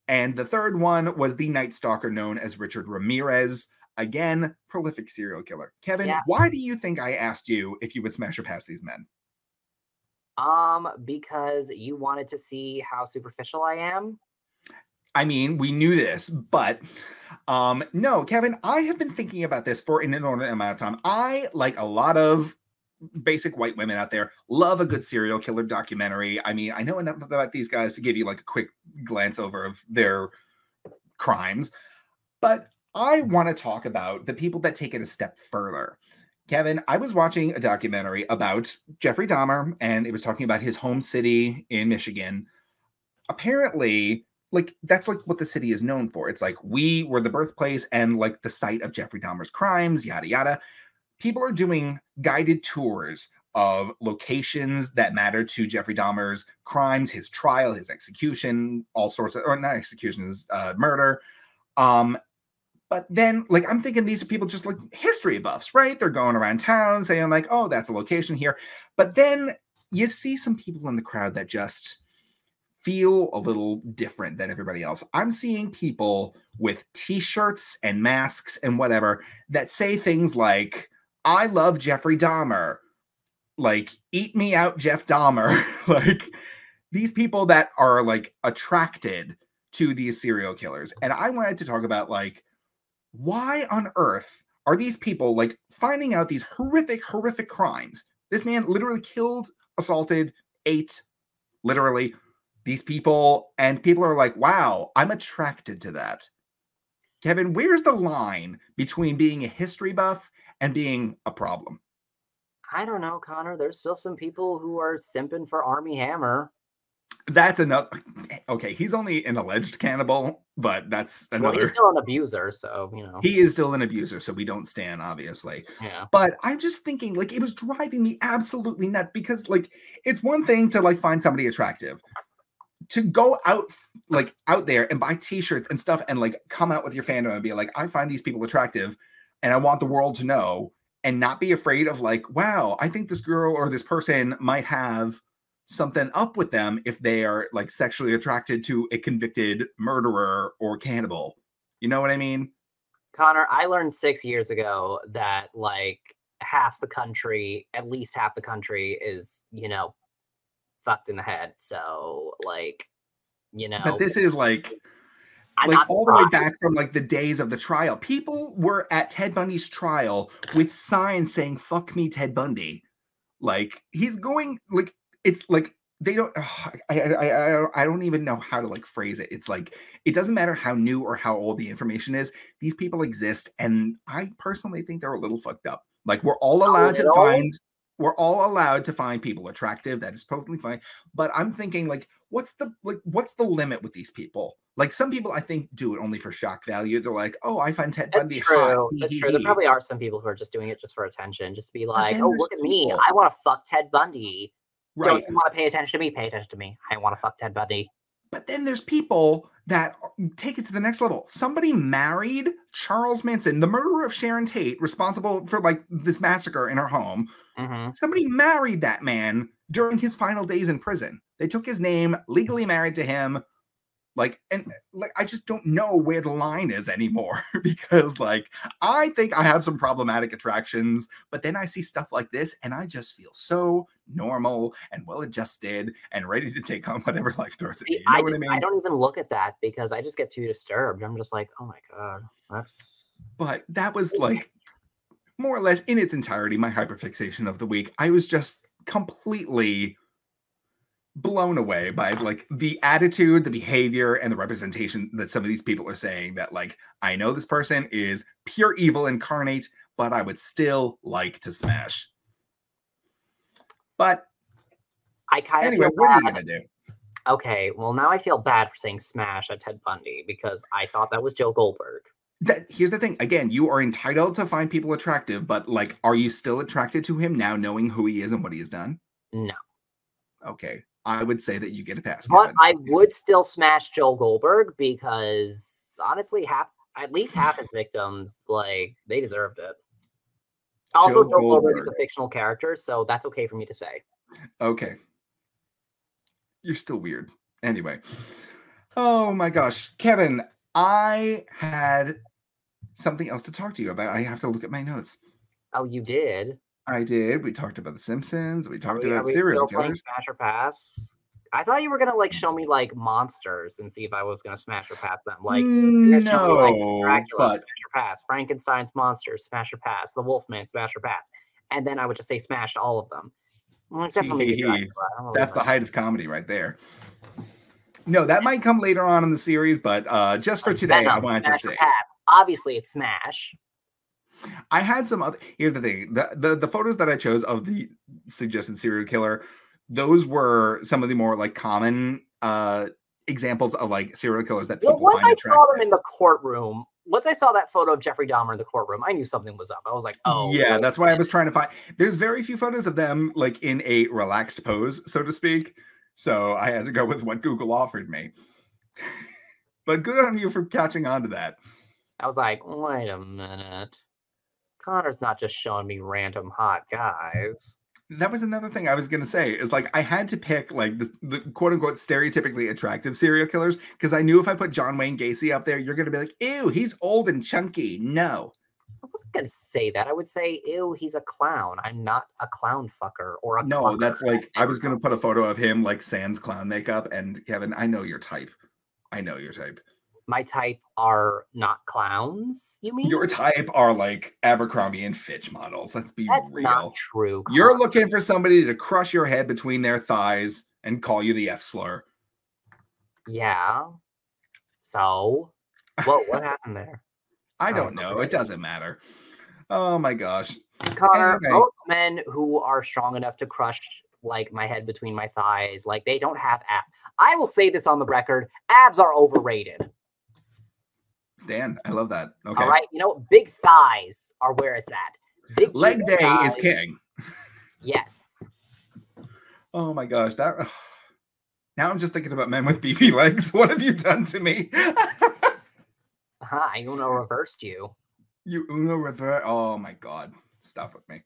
And the third one was the Night Stalker known as Richard Ramirez. Again, prolific serial killer. Kevin, yeah. why do you think I asked you if you would smash or pass these men? Um, because you wanted to see how superficial I am. I mean, we knew this, but um, no, Kevin, I have been thinking about this for an inordinate amount of time. I, like a lot of basic white women out there, love a good serial killer documentary. I mean, I know enough about these guys to give you like a quick glance over of their crimes, but I want to talk about the people that take it a step further. Kevin, I was watching a documentary about Jeffrey Dahmer, and it was talking about his home city in Michigan. Apparently, like that's like what the city is known for. It's like we were the birthplace and like the site of Jeffrey Dahmer's crimes, yada yada. People are doing guided tours of locations that matter to Jeffrey Dahmer's crimes, his trial, his execution, all sorts of or not executions, uh, murder. Um, but then, like, I'm thinking these are people just like history buffs, right? They're going around town saying, like, oh, that's a location here. But then you see some people in the crowd that just feel a little different than everybody else. I'm seeing people with t shirts and masks and whatever that say things like, I love Jeffrey Dahmer. Like, eat me out, Jeff Dahmer. like, these people that are like attracted to these serial killers. And I wanted to talk about, like, why on earth are these people like finding out these horrific, horrific crimes? This man literally killed, assaulted, ate, literally these people, and people are like, wow, I'm attracted to that. Kevin, where's the line between being a history buff and being a problem? I don't know, Connor. There's still some people who are simping for Armie Hammer. That's another. Okay, he's only an alleged cannibal, but that's another. Well, he's still an abuser, so you know. He is still an abuser, so we don't stand, obviously. Yeah. But I'm just thinking, like, it was driving me absolutely nuts because, like, it's one thing to like find somebody attractive, to go out like out there and buy t-shirts and stuff and like come out with your fandom and be like i find these people attractive and i want the world to know and not be afraid of like wow i think this girl or this person might have something up with them if they are like sexually attracted to a convicted murderer or cannibal you know what i mean connor i learned six years ago that like half the country at least half the country is you know fucked in the head. So like, you know, but this is like. I'm like all the way back from like the days of the trial. People were at Ted Bundy's trial with signs saying "fuck me, Ted Bundy." Like he's going like it's like they don't. I, I I I don't even know how to like phrase it. It's like it doesn't matter how new or how old the information is. These people exist, and I personally think they're a little fucked up. Like we're all allowed to find we're all allowed to find people attractive that is perfectly fine but i'm thinking like what's the like what's the limit with these people like some people i think do it only for shock value they're like oh i find ted bundy true. hot That's true. there probably are some people who are just doing it just for attention just to be like oh look at people. me i want to fuck ted bundy right. don't you want to pay attention to me pay attention to me i want to fuck ted bundy but then there's people that take it to the next level. Somebody married Charles Manson, the murderer of Sharon Tate, responsible for like this massacre in her home. Mm-hmm. Somebody married that man during his final days in prison. They took his name, legally married to him, like and eh, like i just don't know where the line is anymore because like i think i have some problematic attractions but then i see stuff like this and i just feel so normal and well adjusted and ready to take on whatever life throws at me. You know I, just, I, mean? I don't even look at that because i just get too disturbed. I'm just like oh my god that's but that was like more or less in its entirety my hyperfixation of the week. I was just completely blown away by like the attitude, the behavior, and the representation that some of these people are saying that like I know this person is pure evil incarnate, but I would still like to smash. But I kind of anyway, of what are you gonna do? Okay, well now I feel bad for saying smash at Ted Bundy because I thought that was Joe Goldberg. That here's the thing. Again, you are entitled to find people attractive, but like, are you still attracted to him now, knowing who he is and what he has done? No. Okay. I would say that you get a pass. But Kevin. I would still smash Joe Goldberg because honestly, half at least half his victims, like they deserved it. Also, Joe, Joe Goldberg. Goldberg is a fictional character, so that's okay for me to say. Okay. You're still weird. Anyway. Oh my gosh. Kevin, I had something else to talk to you about. I have to look at my notes. Oh, you did? I did. We talked about The Simpsons. We talked about serial killers. Smash or pass. I thought you were gonna like show me like monsters and see if I was gonna smash or pass them. Like no, me, like, Dracula, but... smash or pass, Frankenstein's monsters, smash or pass, The Wolfman, smash or pass, and then I would just say smash all of them. Well, except for maybe That's the height of comedy right there. No, that might come later on in the series, but uh, just for today, Venom, I wanted to say. Obviously, it's Smash. I had some other. Here's the thing: the, the the photos that I chose of the suggested serial killer, those were some of the more like common uh examples of like serial killers that Well, people once find I saw them in the courtroom, once I saw that photo of Jeffrey Dahmer in the courtroom, I knew something was up. I was like, oh, yeah, well, that's why I was trying to find. There's very few photos of them like in a relaxed pose, so to speak. So I had to go with what Google offered me. but good on you for catching on to that. I was like, wait a minute. Connor's not just showing me random hot guys. That was another thing I was gonna say is like I had to pick like the, the quote unquote stereotypically attractive serial killers because I knew if I put John Wayne Gacy up there, you're gonna be like, ew, he's old and chunky. No. I wasn't gonna say that. I would say, ew, he's a clown. I'm not a clown fucker or a No, that's like I was gonna put a photo of him like sans clown makeup, and Kevin, I know your type. I know your type. My type are not clowns. You mean Your type are like Abercrombie and Fitch models. Let's be That's real. not true. You're Connor. looking for somebody to crush your head between their thighs and call you the F slur. yeah. So what what happened there? I don't know. It doesn't matter. Oh my gosh. Connor, Anyway. most men who are strong enough to crush like my head between my thighs, like they don't have abs. I will say this on the record: abs are overrated. Stan, I love that. Okay. All right, you know, big thighs are where it's at. Big Leg day is thighs, king. Yes. Oh my gosh. That now I'm just thinking about men with beefy legs. What have you done to me? Uh-huh, Hi, Uno reversed you. you Uno revert. Oh my god. Stop with me.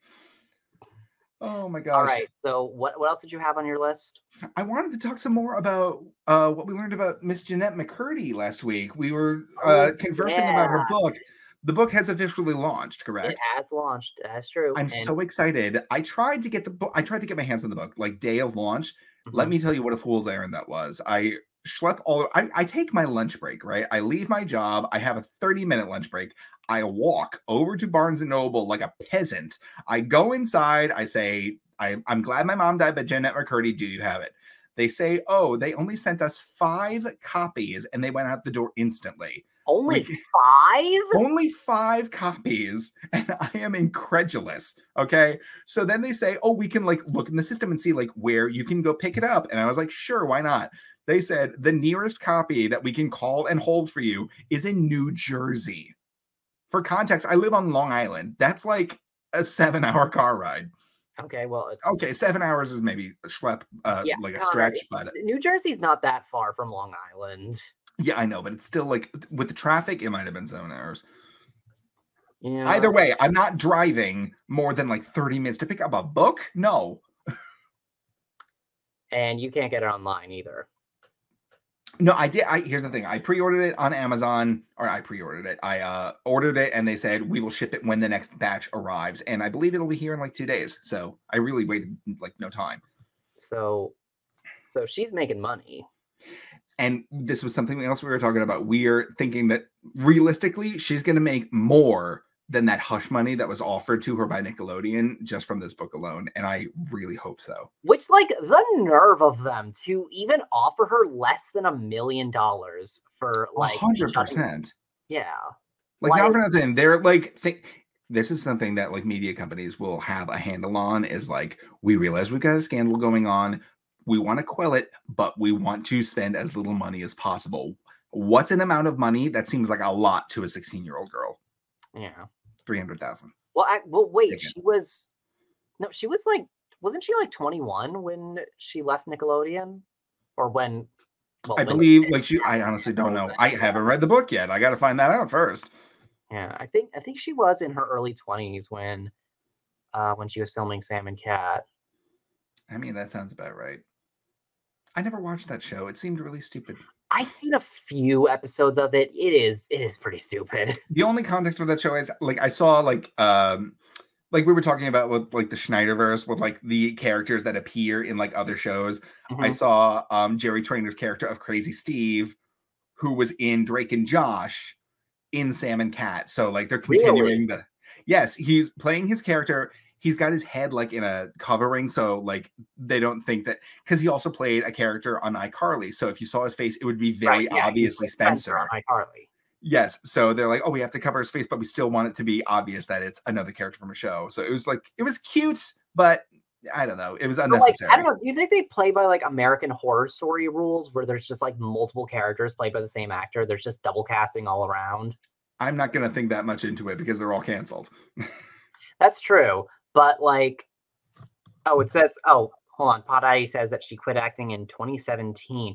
Oh my gosh. All right. So what what else did you have on your list? I wanted to talk some more about uh, what we learned about Miss Jennette McCurdy last week. We were uh, Oh, conversing about her book. The book has officially launched, correct? It has launched. That's true. I'm And- so excited. I tried to get the book. I tried to get my hands on the book like day of launch. Let Mhm. me tell you what a fool's errand that was. I schlep all. I, I take my lunch break. Right. I leave my job. I have a 30 minute lunch break. I walk over to Barnes and Noble like a peasant. I go inside. I say, I, I'm glad my mom died, but Jennette McCurdy, do you have it? They say, oh, they only sent us five copies and they went out the door instantly. only we- five. Only five copies, and I am incredulous. Okay. So then they say, oh, we can like look in the system and see like where you can go pick it up. And I was like, sure, why not? They said the nearest copy that we can call and hold for you is in New Jersey. For context, I live on Long Island. That's like a seven hour car ride. Okay, well, it's, Okay, seven hours is maybe a schlep, uh, Yeah, like a stretch, but New Jersey's not that far from Long Island. yeah, I know, but it's still like with the traffic, it might have been seven hours. Yeah. Either way, I'm not driving more than like 30 minutes to pick up a book. No, and you can't get it online either. No, I did. I here's the thing. I pre-ordered it on Amazon, or I pre-ordered it. I uh ordered it, and they said we will ship it when the next batch arrives, and I believe it'll be here in like two days. So I really waited like no time. So, so she's making money. And this was something else we were talking about. We're thinking that realistically, she's going to make more than that hush money that was offered to her by Nickelodeon just from this book alone. And I really hope so. Which, like, the nerve of them to even offer her less than a million dollars for like hundred shutting- percent. Yeah. Like Like- not for nothing. They're like think this is something that like media companies will have a handle on is like we realize we've got a scandal going on. We want to quell it, but we want to spend as little money as possible. What's an amount of money that seems like a lot to a 16 year old girl? Yeah. 300,000. Well, I, well, wait. Again. She was no, she was like, wasn't she like 21 when she left Nickelodeon, or when? Well, I when- believe like she I honestly don't know. I haven't read the book yet. I got to find that out first. Yeah, I think I think she was in her early 20s when, uh, when she was filming Sam and Cat. I mean, that sounds about right. I never watched that show. It seemed really stupid. I've seen a few episodes of it. It is it is pretty stupid. the only context for that show is like I saw like um like we were talking about with like the Schneiderverse with like the characters that appear in like other shows. I Mhm. saw um Jerry Trainor's character of Crazy Steve, who was in Drake and Josh in Sam and Cat. So like they're Really? continuing the yes, he's playing his character. He's got his head like in a covering, so like they don't think that because he also played a character on iCarly. So if you saw his face, it would be very Right, yeah, obviously Spencer Spencer. on iCarly. Yes. So they're like, oh, we have to cover his face, but we still want it to be obvious that it's another character from a show. So it was like, it was cute, but I don't know. It was unnecessary. Like, I don't know. Do you think they play by like American Horror Story rules, where there's just like multiple characters played by the same actor? There's just double casting all around. I'm not gonna think that much into it because they're all canceled. That's true, but like, oh, it says, oh, hold on. Pod says that she quit acting in 2017.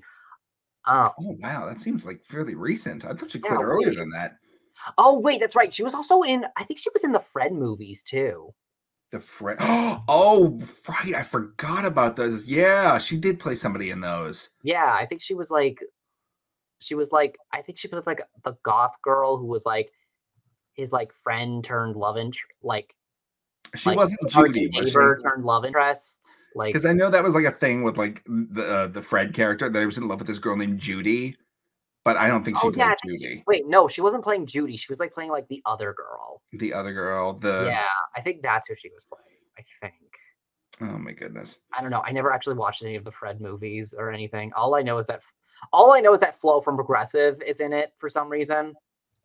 Oh, Oh wow, that seems like fairly recent. I thought she quit Yeah, earlier wait. than that. oh, wait, that's right. She was also in. I think she was in the Fred movies too. The Fred. Oh, right. I forgot about those. Yeah, she did play somebody in those. Yeah, I think she was like, she was like, I think she was like the goth girl who was like his like friend turned love interest, like She like, wasn't Judy, was she? turned love interest. Like, Because I know that was like a thing with like the uh, the Fred character that he was in love with this girl named Judy, but I don't think she oh played yeah, Judy. wait, no, she wasn't playing Judy. She was like playing like the other girl. The other girl, the yeah, I think that's who she was playing. I think. oh my goodness. I don't know. I never actually watched any of the Fred movies or anything. All I know is that all I know is that Flo from Progressive is in it for some reason.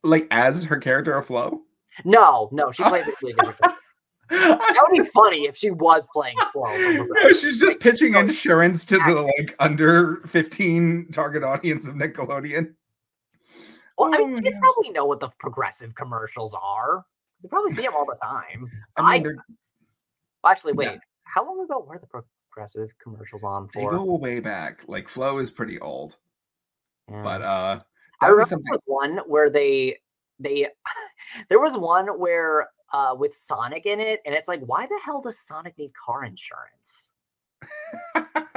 Like as her character of Flo. No, no, she plays a completely different. character. That would be funny if she was playing Flo. Yeah, she's just pitching insurance to the like under 15 target audience of Nickelodeon. Well, I Oh mean, my kids probably know what the Progressive commercials are. They probably see them all the time. I mean, I- Actually, Yeah. wait, how long ago were the Progressive commercials on they go way back. Like Flo is pretty old, Yeah. but uh I remember was there was one where they they there was one where uh with Sonic in it, and it's like, why the hell does Sonic need car insurance?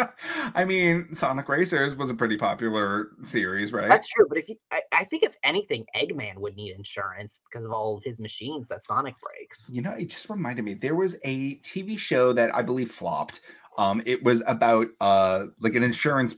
I mean, Sonic Racers was a pretty popular series, right? That's true, but if you, I, I think if anything, Eggman would need insurance because of all of his machines that Sonic breaks. You know, it just reminded me there was a TV show that I believe flopped. Um, it was about uh like an insurance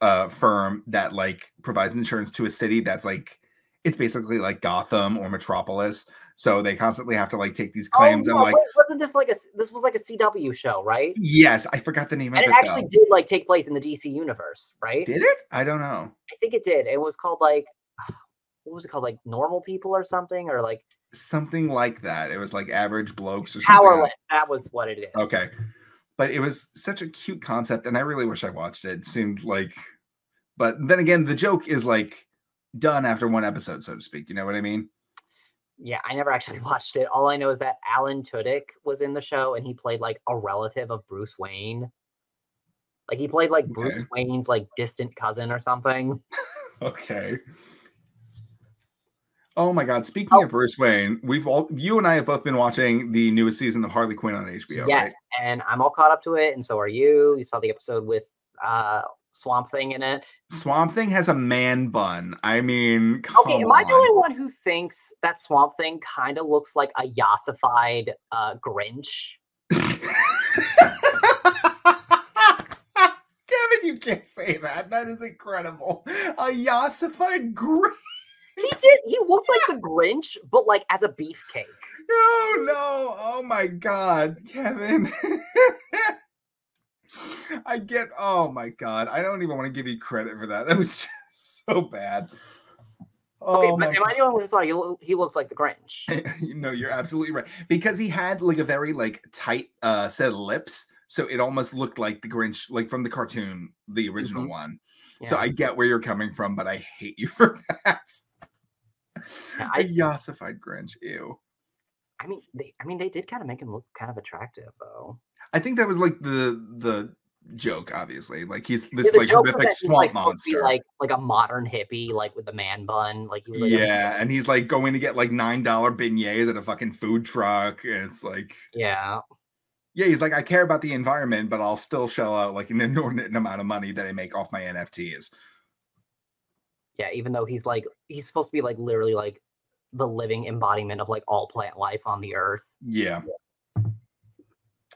uh firm that like provides insurance to a city that's like it's basically like Gotham or Metropolis. So they constantly have to like take these oh, claims oh, and no, like wait, wasn't this like a this was like a CW show, right? yes, I forgot the name And of it it. actually though. did like take place in the DC universe, right? Did it? I don't know. I think it did. It was called like what was it called? Like normal people or something, or like Something like that. It was like average blokes or something. powerless. That was what it is. Okay. But it was such a cute concept, and I really wish I watched it. It seemed like, but then again, the joke is like done after one episode, so to speak. You know what I mean? Yeah, I never actually watched it. All I know is that Alan Tudyk was in the show and he played like a relative of Bruce Wayne. Like he played like Bruce Wayne's like distant cousin or something. Okay. Oh my God! Speaking Oh. of Bruce Wayne, we've all you and I have both been watching the newest season of Harley Quinn on HBO. yes, and I'm all caught up to it, and so are you. You saw the episode with uh Swamp Thing in it. Swamp Thing has a man bun. I mean, come Okay, am I the only one who thinks that Swamp Thing kind of looks like a yassified uh Grinch? Kevin, you can't say that. That is incredible. A yassified Grinch. He did. He looked like the Grinch, but like as a beefcake. No, no. Oh my God, Kevin. I get, oh my God. I don't even want to give you credit for that. That was just so bad. Okay, Oh but my am I the only one who thought he, lo- he looks like the Grinch? no, you're absolutely right because he had like a very like tight uh set of lips so it almost looked like the grinch like from the cartoon the original Mhm. one so i get where you're coming from but i hate you for that Yeah, a I- yassified grinch ew I mean, they. I mean, they did kind of make him look kind of attractive, though. I think that was like the the joke obviously like he's this Yeah, like horrific swamp like, supposed to be, monster like like a modern hippie, like with the man bun, like he was. Like, yeah and he's like going to get like nine dollar beignets at a fucking food truck and it's like yeah. Yeah, he's like, I care about the environment, but I'll still shell out like an inordinate amount of money that I make off my NFTs. Yeah, even though he's like he's supposed to be like literally like the living embodiment of like all plant life on the earth. Yeah.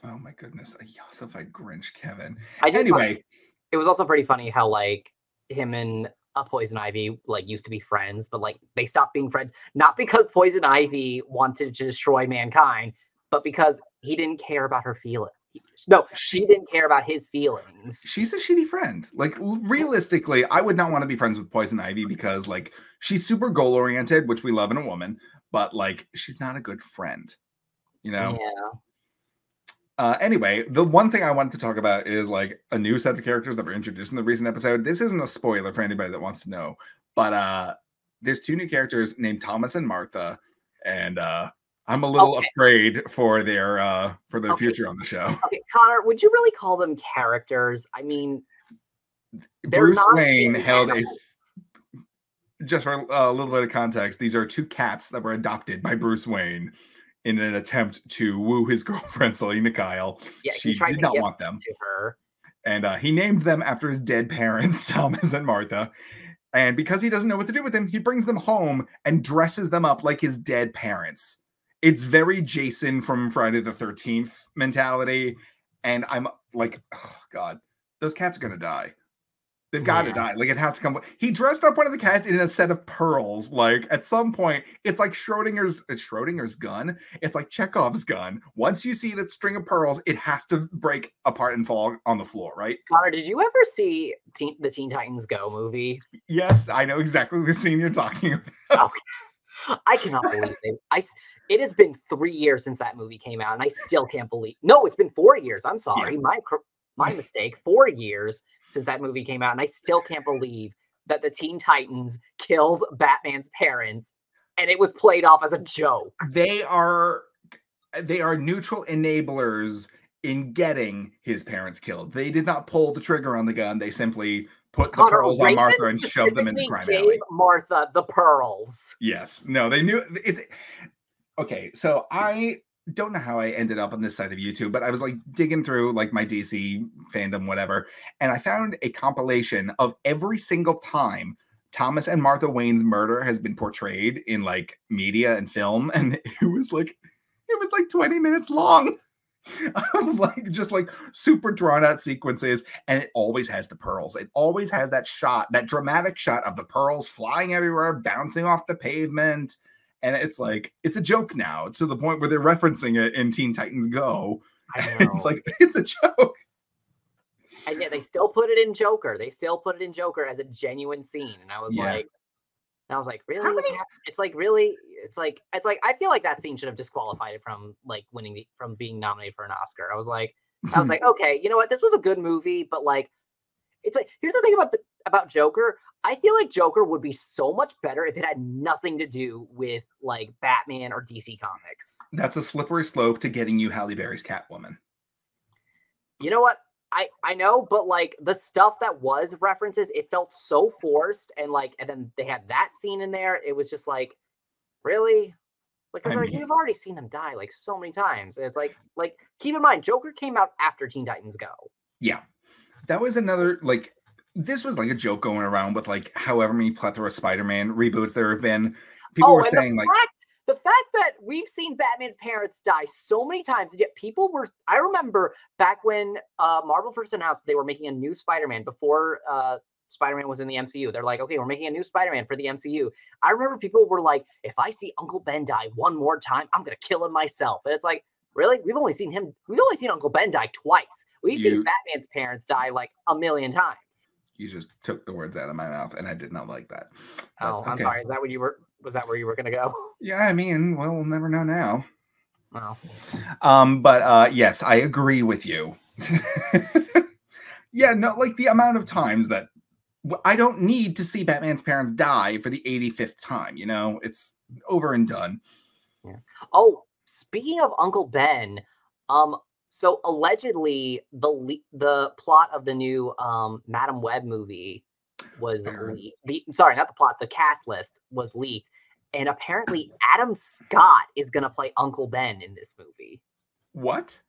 Oh my goodness, a yassified Grinch, Kevin. I did find- Anyway, it was also pretty funny how like him and a poison ivy like used to be friends, but like they stopped being friends not because poison ivy wanted to destroy mankind, but because he didn't care about her feelings. No, she didn't care about his feelings. she's a shitty friend. Like realistically, I would not want to be friends with Poison Ivy because like she's super goal oriented, which we love in a woman, but like she's not a good friend. You know? Yeah. Uh, anyway, the one thing I wanted to talk about is like a new set of characters that were introduced in the recent episode. This isn't a spoiler for anybody that wants to know, but uh, there's two new characters named Thomas and Martha, and uh, I'm a little Okay. afraid for their uh, for their Okay. future on the show. Okay, Connor, would you really call them characters? I mean, Bruce Wayne held a just for a little bit of context, these are two cats that were adopted by Bruce Wayne in an attempt to woo his girlfriend Selina Kyle. Yeah, she did not want them, to her. and uh, he named them after his dead parents, Thomas and Martha. And because he doesn't know what to do with them, he brings them home and dresses them up like his dead parents. It's very Jason from Friday the 13th mentality. And I'm like, oh God, those cats are going to die. They've got to die. Like it has to come. He dressed up one of the cats in a set of pearls. Like at some point, it's like Schrodinger's it's Schrodinger's gun. It's like Chekhov's gun. Once you see that string of pearls, it has to break apart and fall on the floor, right? Connor, did you ever see teen, the Teen Titans Go movie? Yes, I know exactly the scene you're talking about. I cannot believe it. I s- it has been three years since that movie came out, and I still can't believe. No, it's been four years. I'm sorry, my cr- my mistake. Four years since that movie came out, and I still can't believe that the Teen Titans killed Batman's parents, and it was played off as a joke. They are they are neutral enablers in getting his parents killed. They did not pull the trigger on the gun. They simply put the Connor, pearls on Martha and shoved them in the crime alley. Martha the pearls. Yes. No, they knew it's okay. So I don't know how I ended up on this side of YouTube, but I was like digging through like my DC fandom, whatever, and I found a compilation of every single time Thomas and Martha Wayne's murder has been portrayed in like media and film, and it was like it was like 20 minutes long. like just like super drawn out sequences and it always has the pearls it always has that shot that dramatic shot of the pearls flying everywhere bouncing off the pavement and it's like it's a joke now to the point where they're referencing it in teen titans go I know. it's like it's a joke and yet they still put it in Joker. They still put it in Joker as a genuine scene, and I was Yeah. like, and I was like, really? Many It's like really. It's like it's like I feel like that scene should have disqualified it from like winning the from being nominated for an Oscar. I was like, I was like, okay, you know what? This was a good movie, but like, it's like here's the thing about the about Joker. I feel like Joker would be so much better if it had nothing to do with like Batman or DC Comics. that's a slippery slope to getting you halle berry's catwoman. You know what? I i know but like the stuff that was references it felt so forced and like and then they had that scene in there it was just like really? Like, 'cause, I like mean- you've already seen them die like so many times And it's like like keep in mind joker came out after teen titans go. Yeah. That was another like this was like a joke going around with like however many plethora of spider-man reboots there have been people were Oh, and saying like fact, the fact that we've seen Batman's parents die so many times, and yet people were. I remember back when uh, Marvel first announced they were making a new Spider-Man before uh, Spider-Man was in the MCU. They're like, okay, we're making a new Spider-Man for the MCU. I remember people were like, if I see Uncle Ben die one more time, I'm gonna kill him myself. And it's like, really? We've only seen him. We've only seen Uncle Ben die twice. We've You- seen Batman's parents die like a million times. You just took the words out of my mouth and i did not like that But, Oh, I'm okay. sorry. Is that what you were? Was that where you were gonna go? yeah i mean well we'll never know now Oh. Um, but uh yes, I agree with you. yeah, no, like the amount of times that I don't need to see Batman's parents die for the 85th time, you know, it's over and done. Yeah. Oh, speaking of Uncle Ben, um, so allegedly the the plot of the new um Madame Web movie was leaked. The sorry, not the plot, the cast list was leaked, and apparently Adam Scott is gonna play Uncle Ben in this movie. What?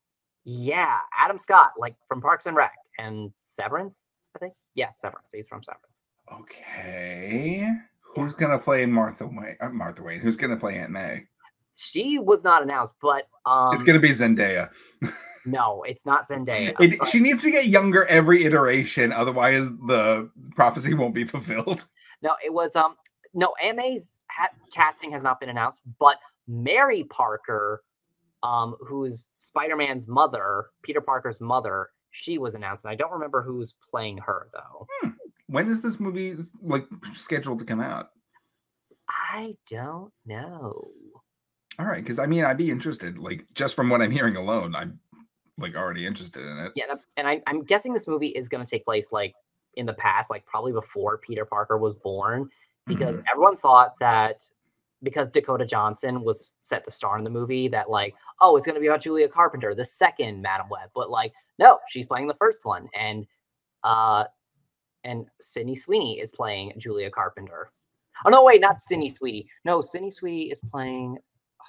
Yeah, Adam Scott, like from Parks and Rec and Severance, I think. Yeah, Severance. He's from Severance. Okay. Who's gonna play Martha Wayne? Uh, Martha Wayne. Who's gonna play Aunt May? She was not announced, but um, it's gonna be Zendaya. no, it's not Zendaya. It, but- she needs to get younger every iteration, otherwise the prophecy won't be fulfilled. No, it was um no AMA's ha- casting has not been announced, but Mary Parker, um, who's Spider-Man's mother, Peter Parker's mother, she was announced, and I don't remember who's playing her though. When is this movie like scheduled to come out? I don't know. All right, because I mean, I'd be interested. Like just from what I'm hearing alone, I'm like already interested in it. Yeah, and- I, I'm guessing this movie is going to take place like in the past, like probably before Peter Parker was born, because Mhm. everyone thought that because Dakota Johnson was set to star in the movie, that like, oh, it's going to be about Julia Carpenter, the second Madame Web, but like, no, she's playing the first one, and uh, and Sydney Sweeney is playing Julia Carpenter. Oh no, wait, not Sydney Sweeney. No, Sydney Sweeney is playing.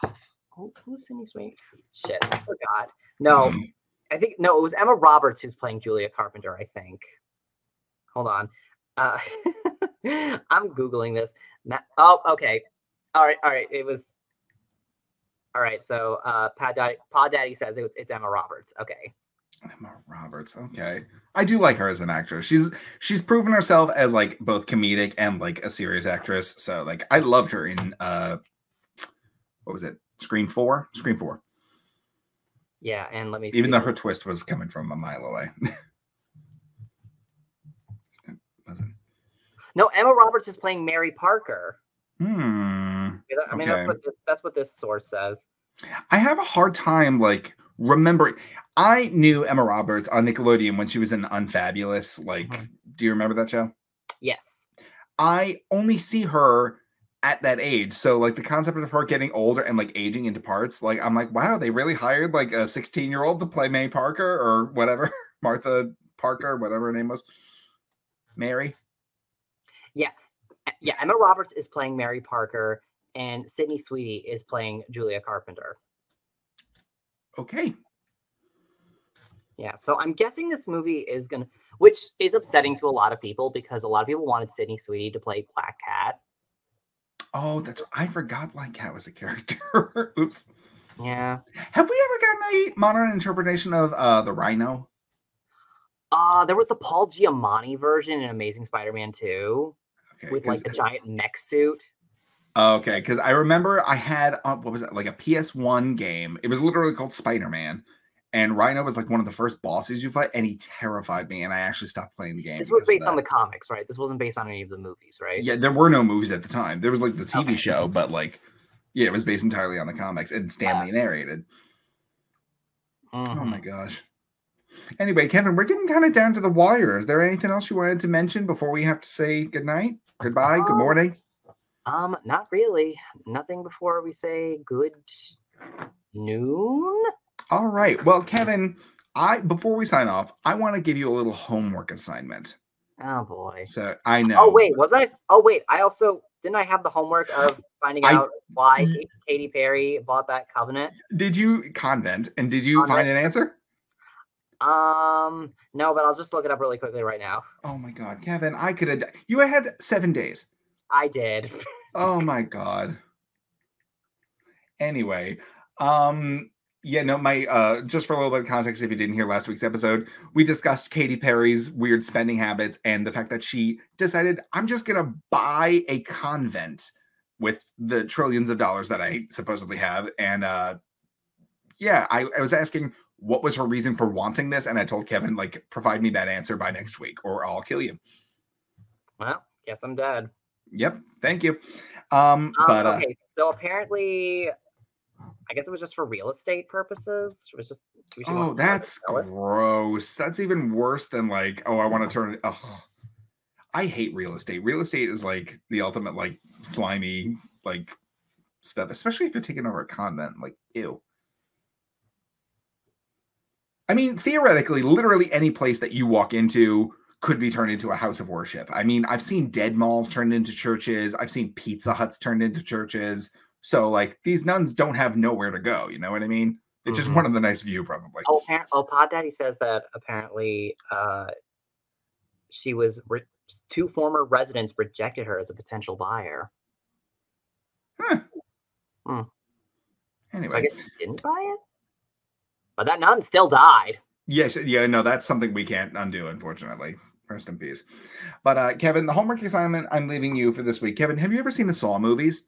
Oh, who- who's Sydney Sweeney? Shit, I forgot. No, I think no, it was Emma Roberts who's playing Julia Carpenter. I think. Hold on, uh, I'm googling this. Oh, okay. All right, all right. It was. All right, so uh, Pod Daddy, Pod Daddy says it, it's Emma Roberts. Okay. Emma Roberts. Okay. I do like her as an actress. She's she's proven herself as like both comedic and like a serious actress. So like I loved her in uh what was it? Scream 4? Scream 4. Yeah, and let me see. Even see. though her twist was coming from a mile away. No, Emma Roberts is playing Mary Parker. Hmm. I mean, Okay. that's what this that's what this source says. I have a hard time like remembering. I knew Emma Roberts on Nickelodeon when she was in Unfabulous. Like, Mhm. do you remember that show? Yes. I only see her at that age. So like the concept of her getting older and like aging into parts, like I'm like, wow, they really hired like a 16 year old to play May Parker or whatever, Martha Parker, whatever her name was. Mary. Yeah, Yeah, Emma Roberts is playing Mary Parker, and Sydney Sweeney is playing Julia Carpenter. Okay. Yeah, so I'm guessing this movie is gonna, which is upsetting to a lot of people because a lot of people wanted Sydney Sweeney to play Black Cat. Oh, that's I forgot Cat was a character. Oops. Yeah. Have we ever gotten a modern interpretation of uh the Rhino? Uh, there was the Paul Giamatti version in Amazing Spider-Man 2 Okay. with like the giant mech suit. Okay, because I remember I had uh, what was it like a PS1 game. It was literally called Spider Man, and Rhino was like one of the first bosses you fight, and he terrified me, and I actually stopped playing the game. This was based on the comics, right? This wasn't based on any of the movies, right? Yeah, there were no movies at the time. There was like the TV Okay. show, but like, yeah, it was based entirely on the comics, and Stan Lee narrated. Oh Mhm. my gosh. Anyway, Kevin, we're getting kind of down to the wire. Is there anything else you wanted to mention before we have to say goodnight, goodbye, good Um, morning? Um, not really. Nothing before we say good noon. All right. Well, Kevin, I before we sign off, I want to give you a little homework assignment. Oh boy. So I know. Oh wait, was I? Oh wait, I also didn't I have the homework of finding I- out why Ye- Katy Perry bought that covenant? Did you convent and did you find an answer? Um, no, but I'll just look it up really quickly right now. Oh my God, Kevin, I could have. You had seven days. I did. Oh my God. Anyway, um, yeah, no, my uh, just for a little bit of context, if you didn't hear last week's episode, we discussed Katy Perry's weird spending habits and the fact that she decided I'm just gonna buy a convent with the trillions of dollars that I supposedly have, and uh, yeah, I, I was asking what was her reason for wanting this, and I told Kevin like provide me that answer by next week, or I'll kill you. Well, guess I'm dead. Yep, thank you. Um, Um, but uh, okay, so apparently, I guess it was just for real estate purposes. It was just. Oh, that's gross. That's even worse than like, oh, I want to turn. Oh, I hate real estate. Real estate is like the ultimate like slimy like stuff, especially if you're taking over a convent. Like, ew. I mean, theoretically, literally any place that you walk into could be turned into a house of worship. I mean, I've seen dead malls turned into churches. I've seen Pizza Huts turned into churches. So, like, these nuns don't have nowhere to go. You know what I mean? It's just Mhm. one of the nice view, probably. Oh, appar- oh, Pod Daddy says that apparently uh, she was re- two former residents rejected her as a potential buyer. hmm So I Anyway, guess she didn't buy it. But that nun still died. yes, yeah, no, that's something we can't undo, unfortunately. Rest in peace. But uh, Kevin, the homework assignment I'm leaving you for this week. Kevin, have you ever seen the Saw movies?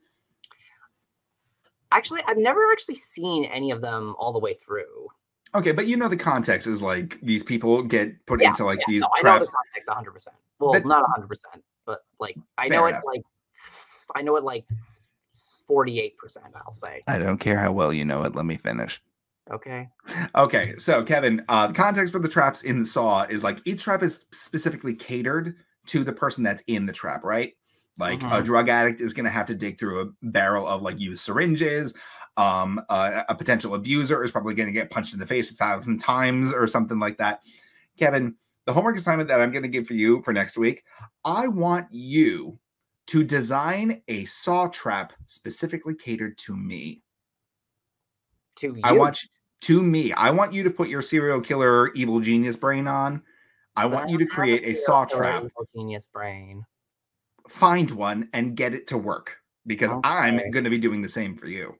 Actually, I've never actually seen any of them all the way through. Okay, but you know the context is like these people get put Yeah, into like Yeah, these no, I know traps. the context 100. percent Well, That- not 100, percent but like I know enough. it like I know it like 48 percent. I'll say. I don't care how well you know it. Let me finish. Okay. Okay, so Kevin, uh, the context for the traps in the saw is like each trap is specifically catered to the person that's in the trap, right? Like mm-hmm. a drug addict is going to have to dig through a barrel of like used syringes. Um, uh, a potential abuser is probably going to get punched in the face a thousand times or something like that. Kevin, the homework assignment that I'm going to give for you for next week, I want you to design a saw trap specifically catered to me. To you. I want you, to me. I want you to put your serial killer evil genius brain on. I want I you to create a, a saw trap. Evil genius brain. Find one and get it to work because okay. I'm going to be doing the same for you.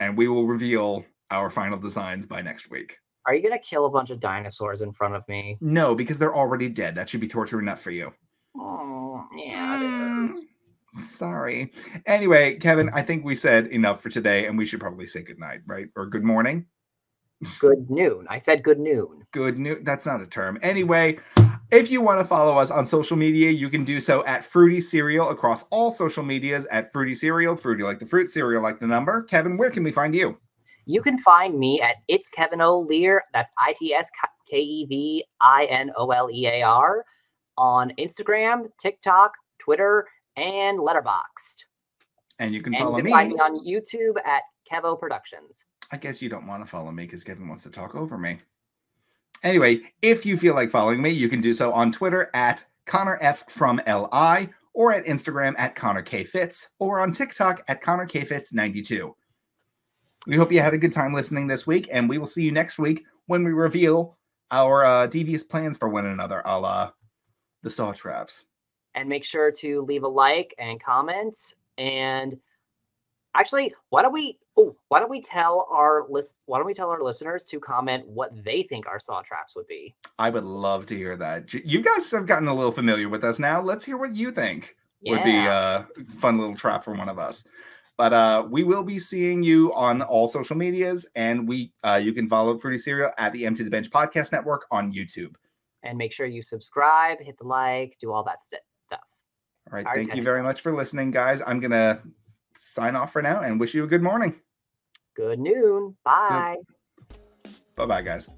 And we will reveal our final designs by next week. Are you going to kill a bunch of dinosaurs in front of me? No, because they're already dead. That should be torture enough for you. Oh, yeah, mm, is. Sorry. Anyway, Kevin, I think we said enough for today, and we should probably say good night, right? Or good morning. Good noon. I said good noon. Good noon. That's not a term. Anyway, if you want to follow us on social media, you can do so at Fruity Serial across all social medias at Fruity Serial, Fruity like the fruit, serial like the number. Kevin, where can we find you? You can find me at It's Kevin O'Lear. That's I T S K E V I N O L E A R on Instagram, TikTok, Twitter, and Letterboxd. And you can follow you can me. Find me on YouTube at Kevo Productions. I guess you don't want to follow me because Kevin wants to talk over me. Anyway, if you feel like following me, you can do so on Twitter at Connor F from LI or at Instagram at Connor K Fitz or on TikTok at Connor K Fitz 92. We hope you had a good time listening this week, and we will see you next week when we reveal our uh, devious plans for one another, a la the saw traps. And make sure to leave a like and comment and Actually, why don't we? Oh, why don't we tell our list? Why don't we tell our listeners to comment what they think our saw traps would be? I would love to hear that. You guys have gotten a little familiar with us now. Let's hear what you think yeah. would be a fun little trap for one of us. But uh, we will be seeing you on all social medias, and we uh, you can follow Fruity Serial at the Empty the Bench Podcast Network on YouTube. And make sure you subscribe, hit the like, do all that stuff. All right. Thank you very much for listening, guys. I'm gonna sign off for now and wish you a good morning. Good noon. Bye. Bye bye, guys.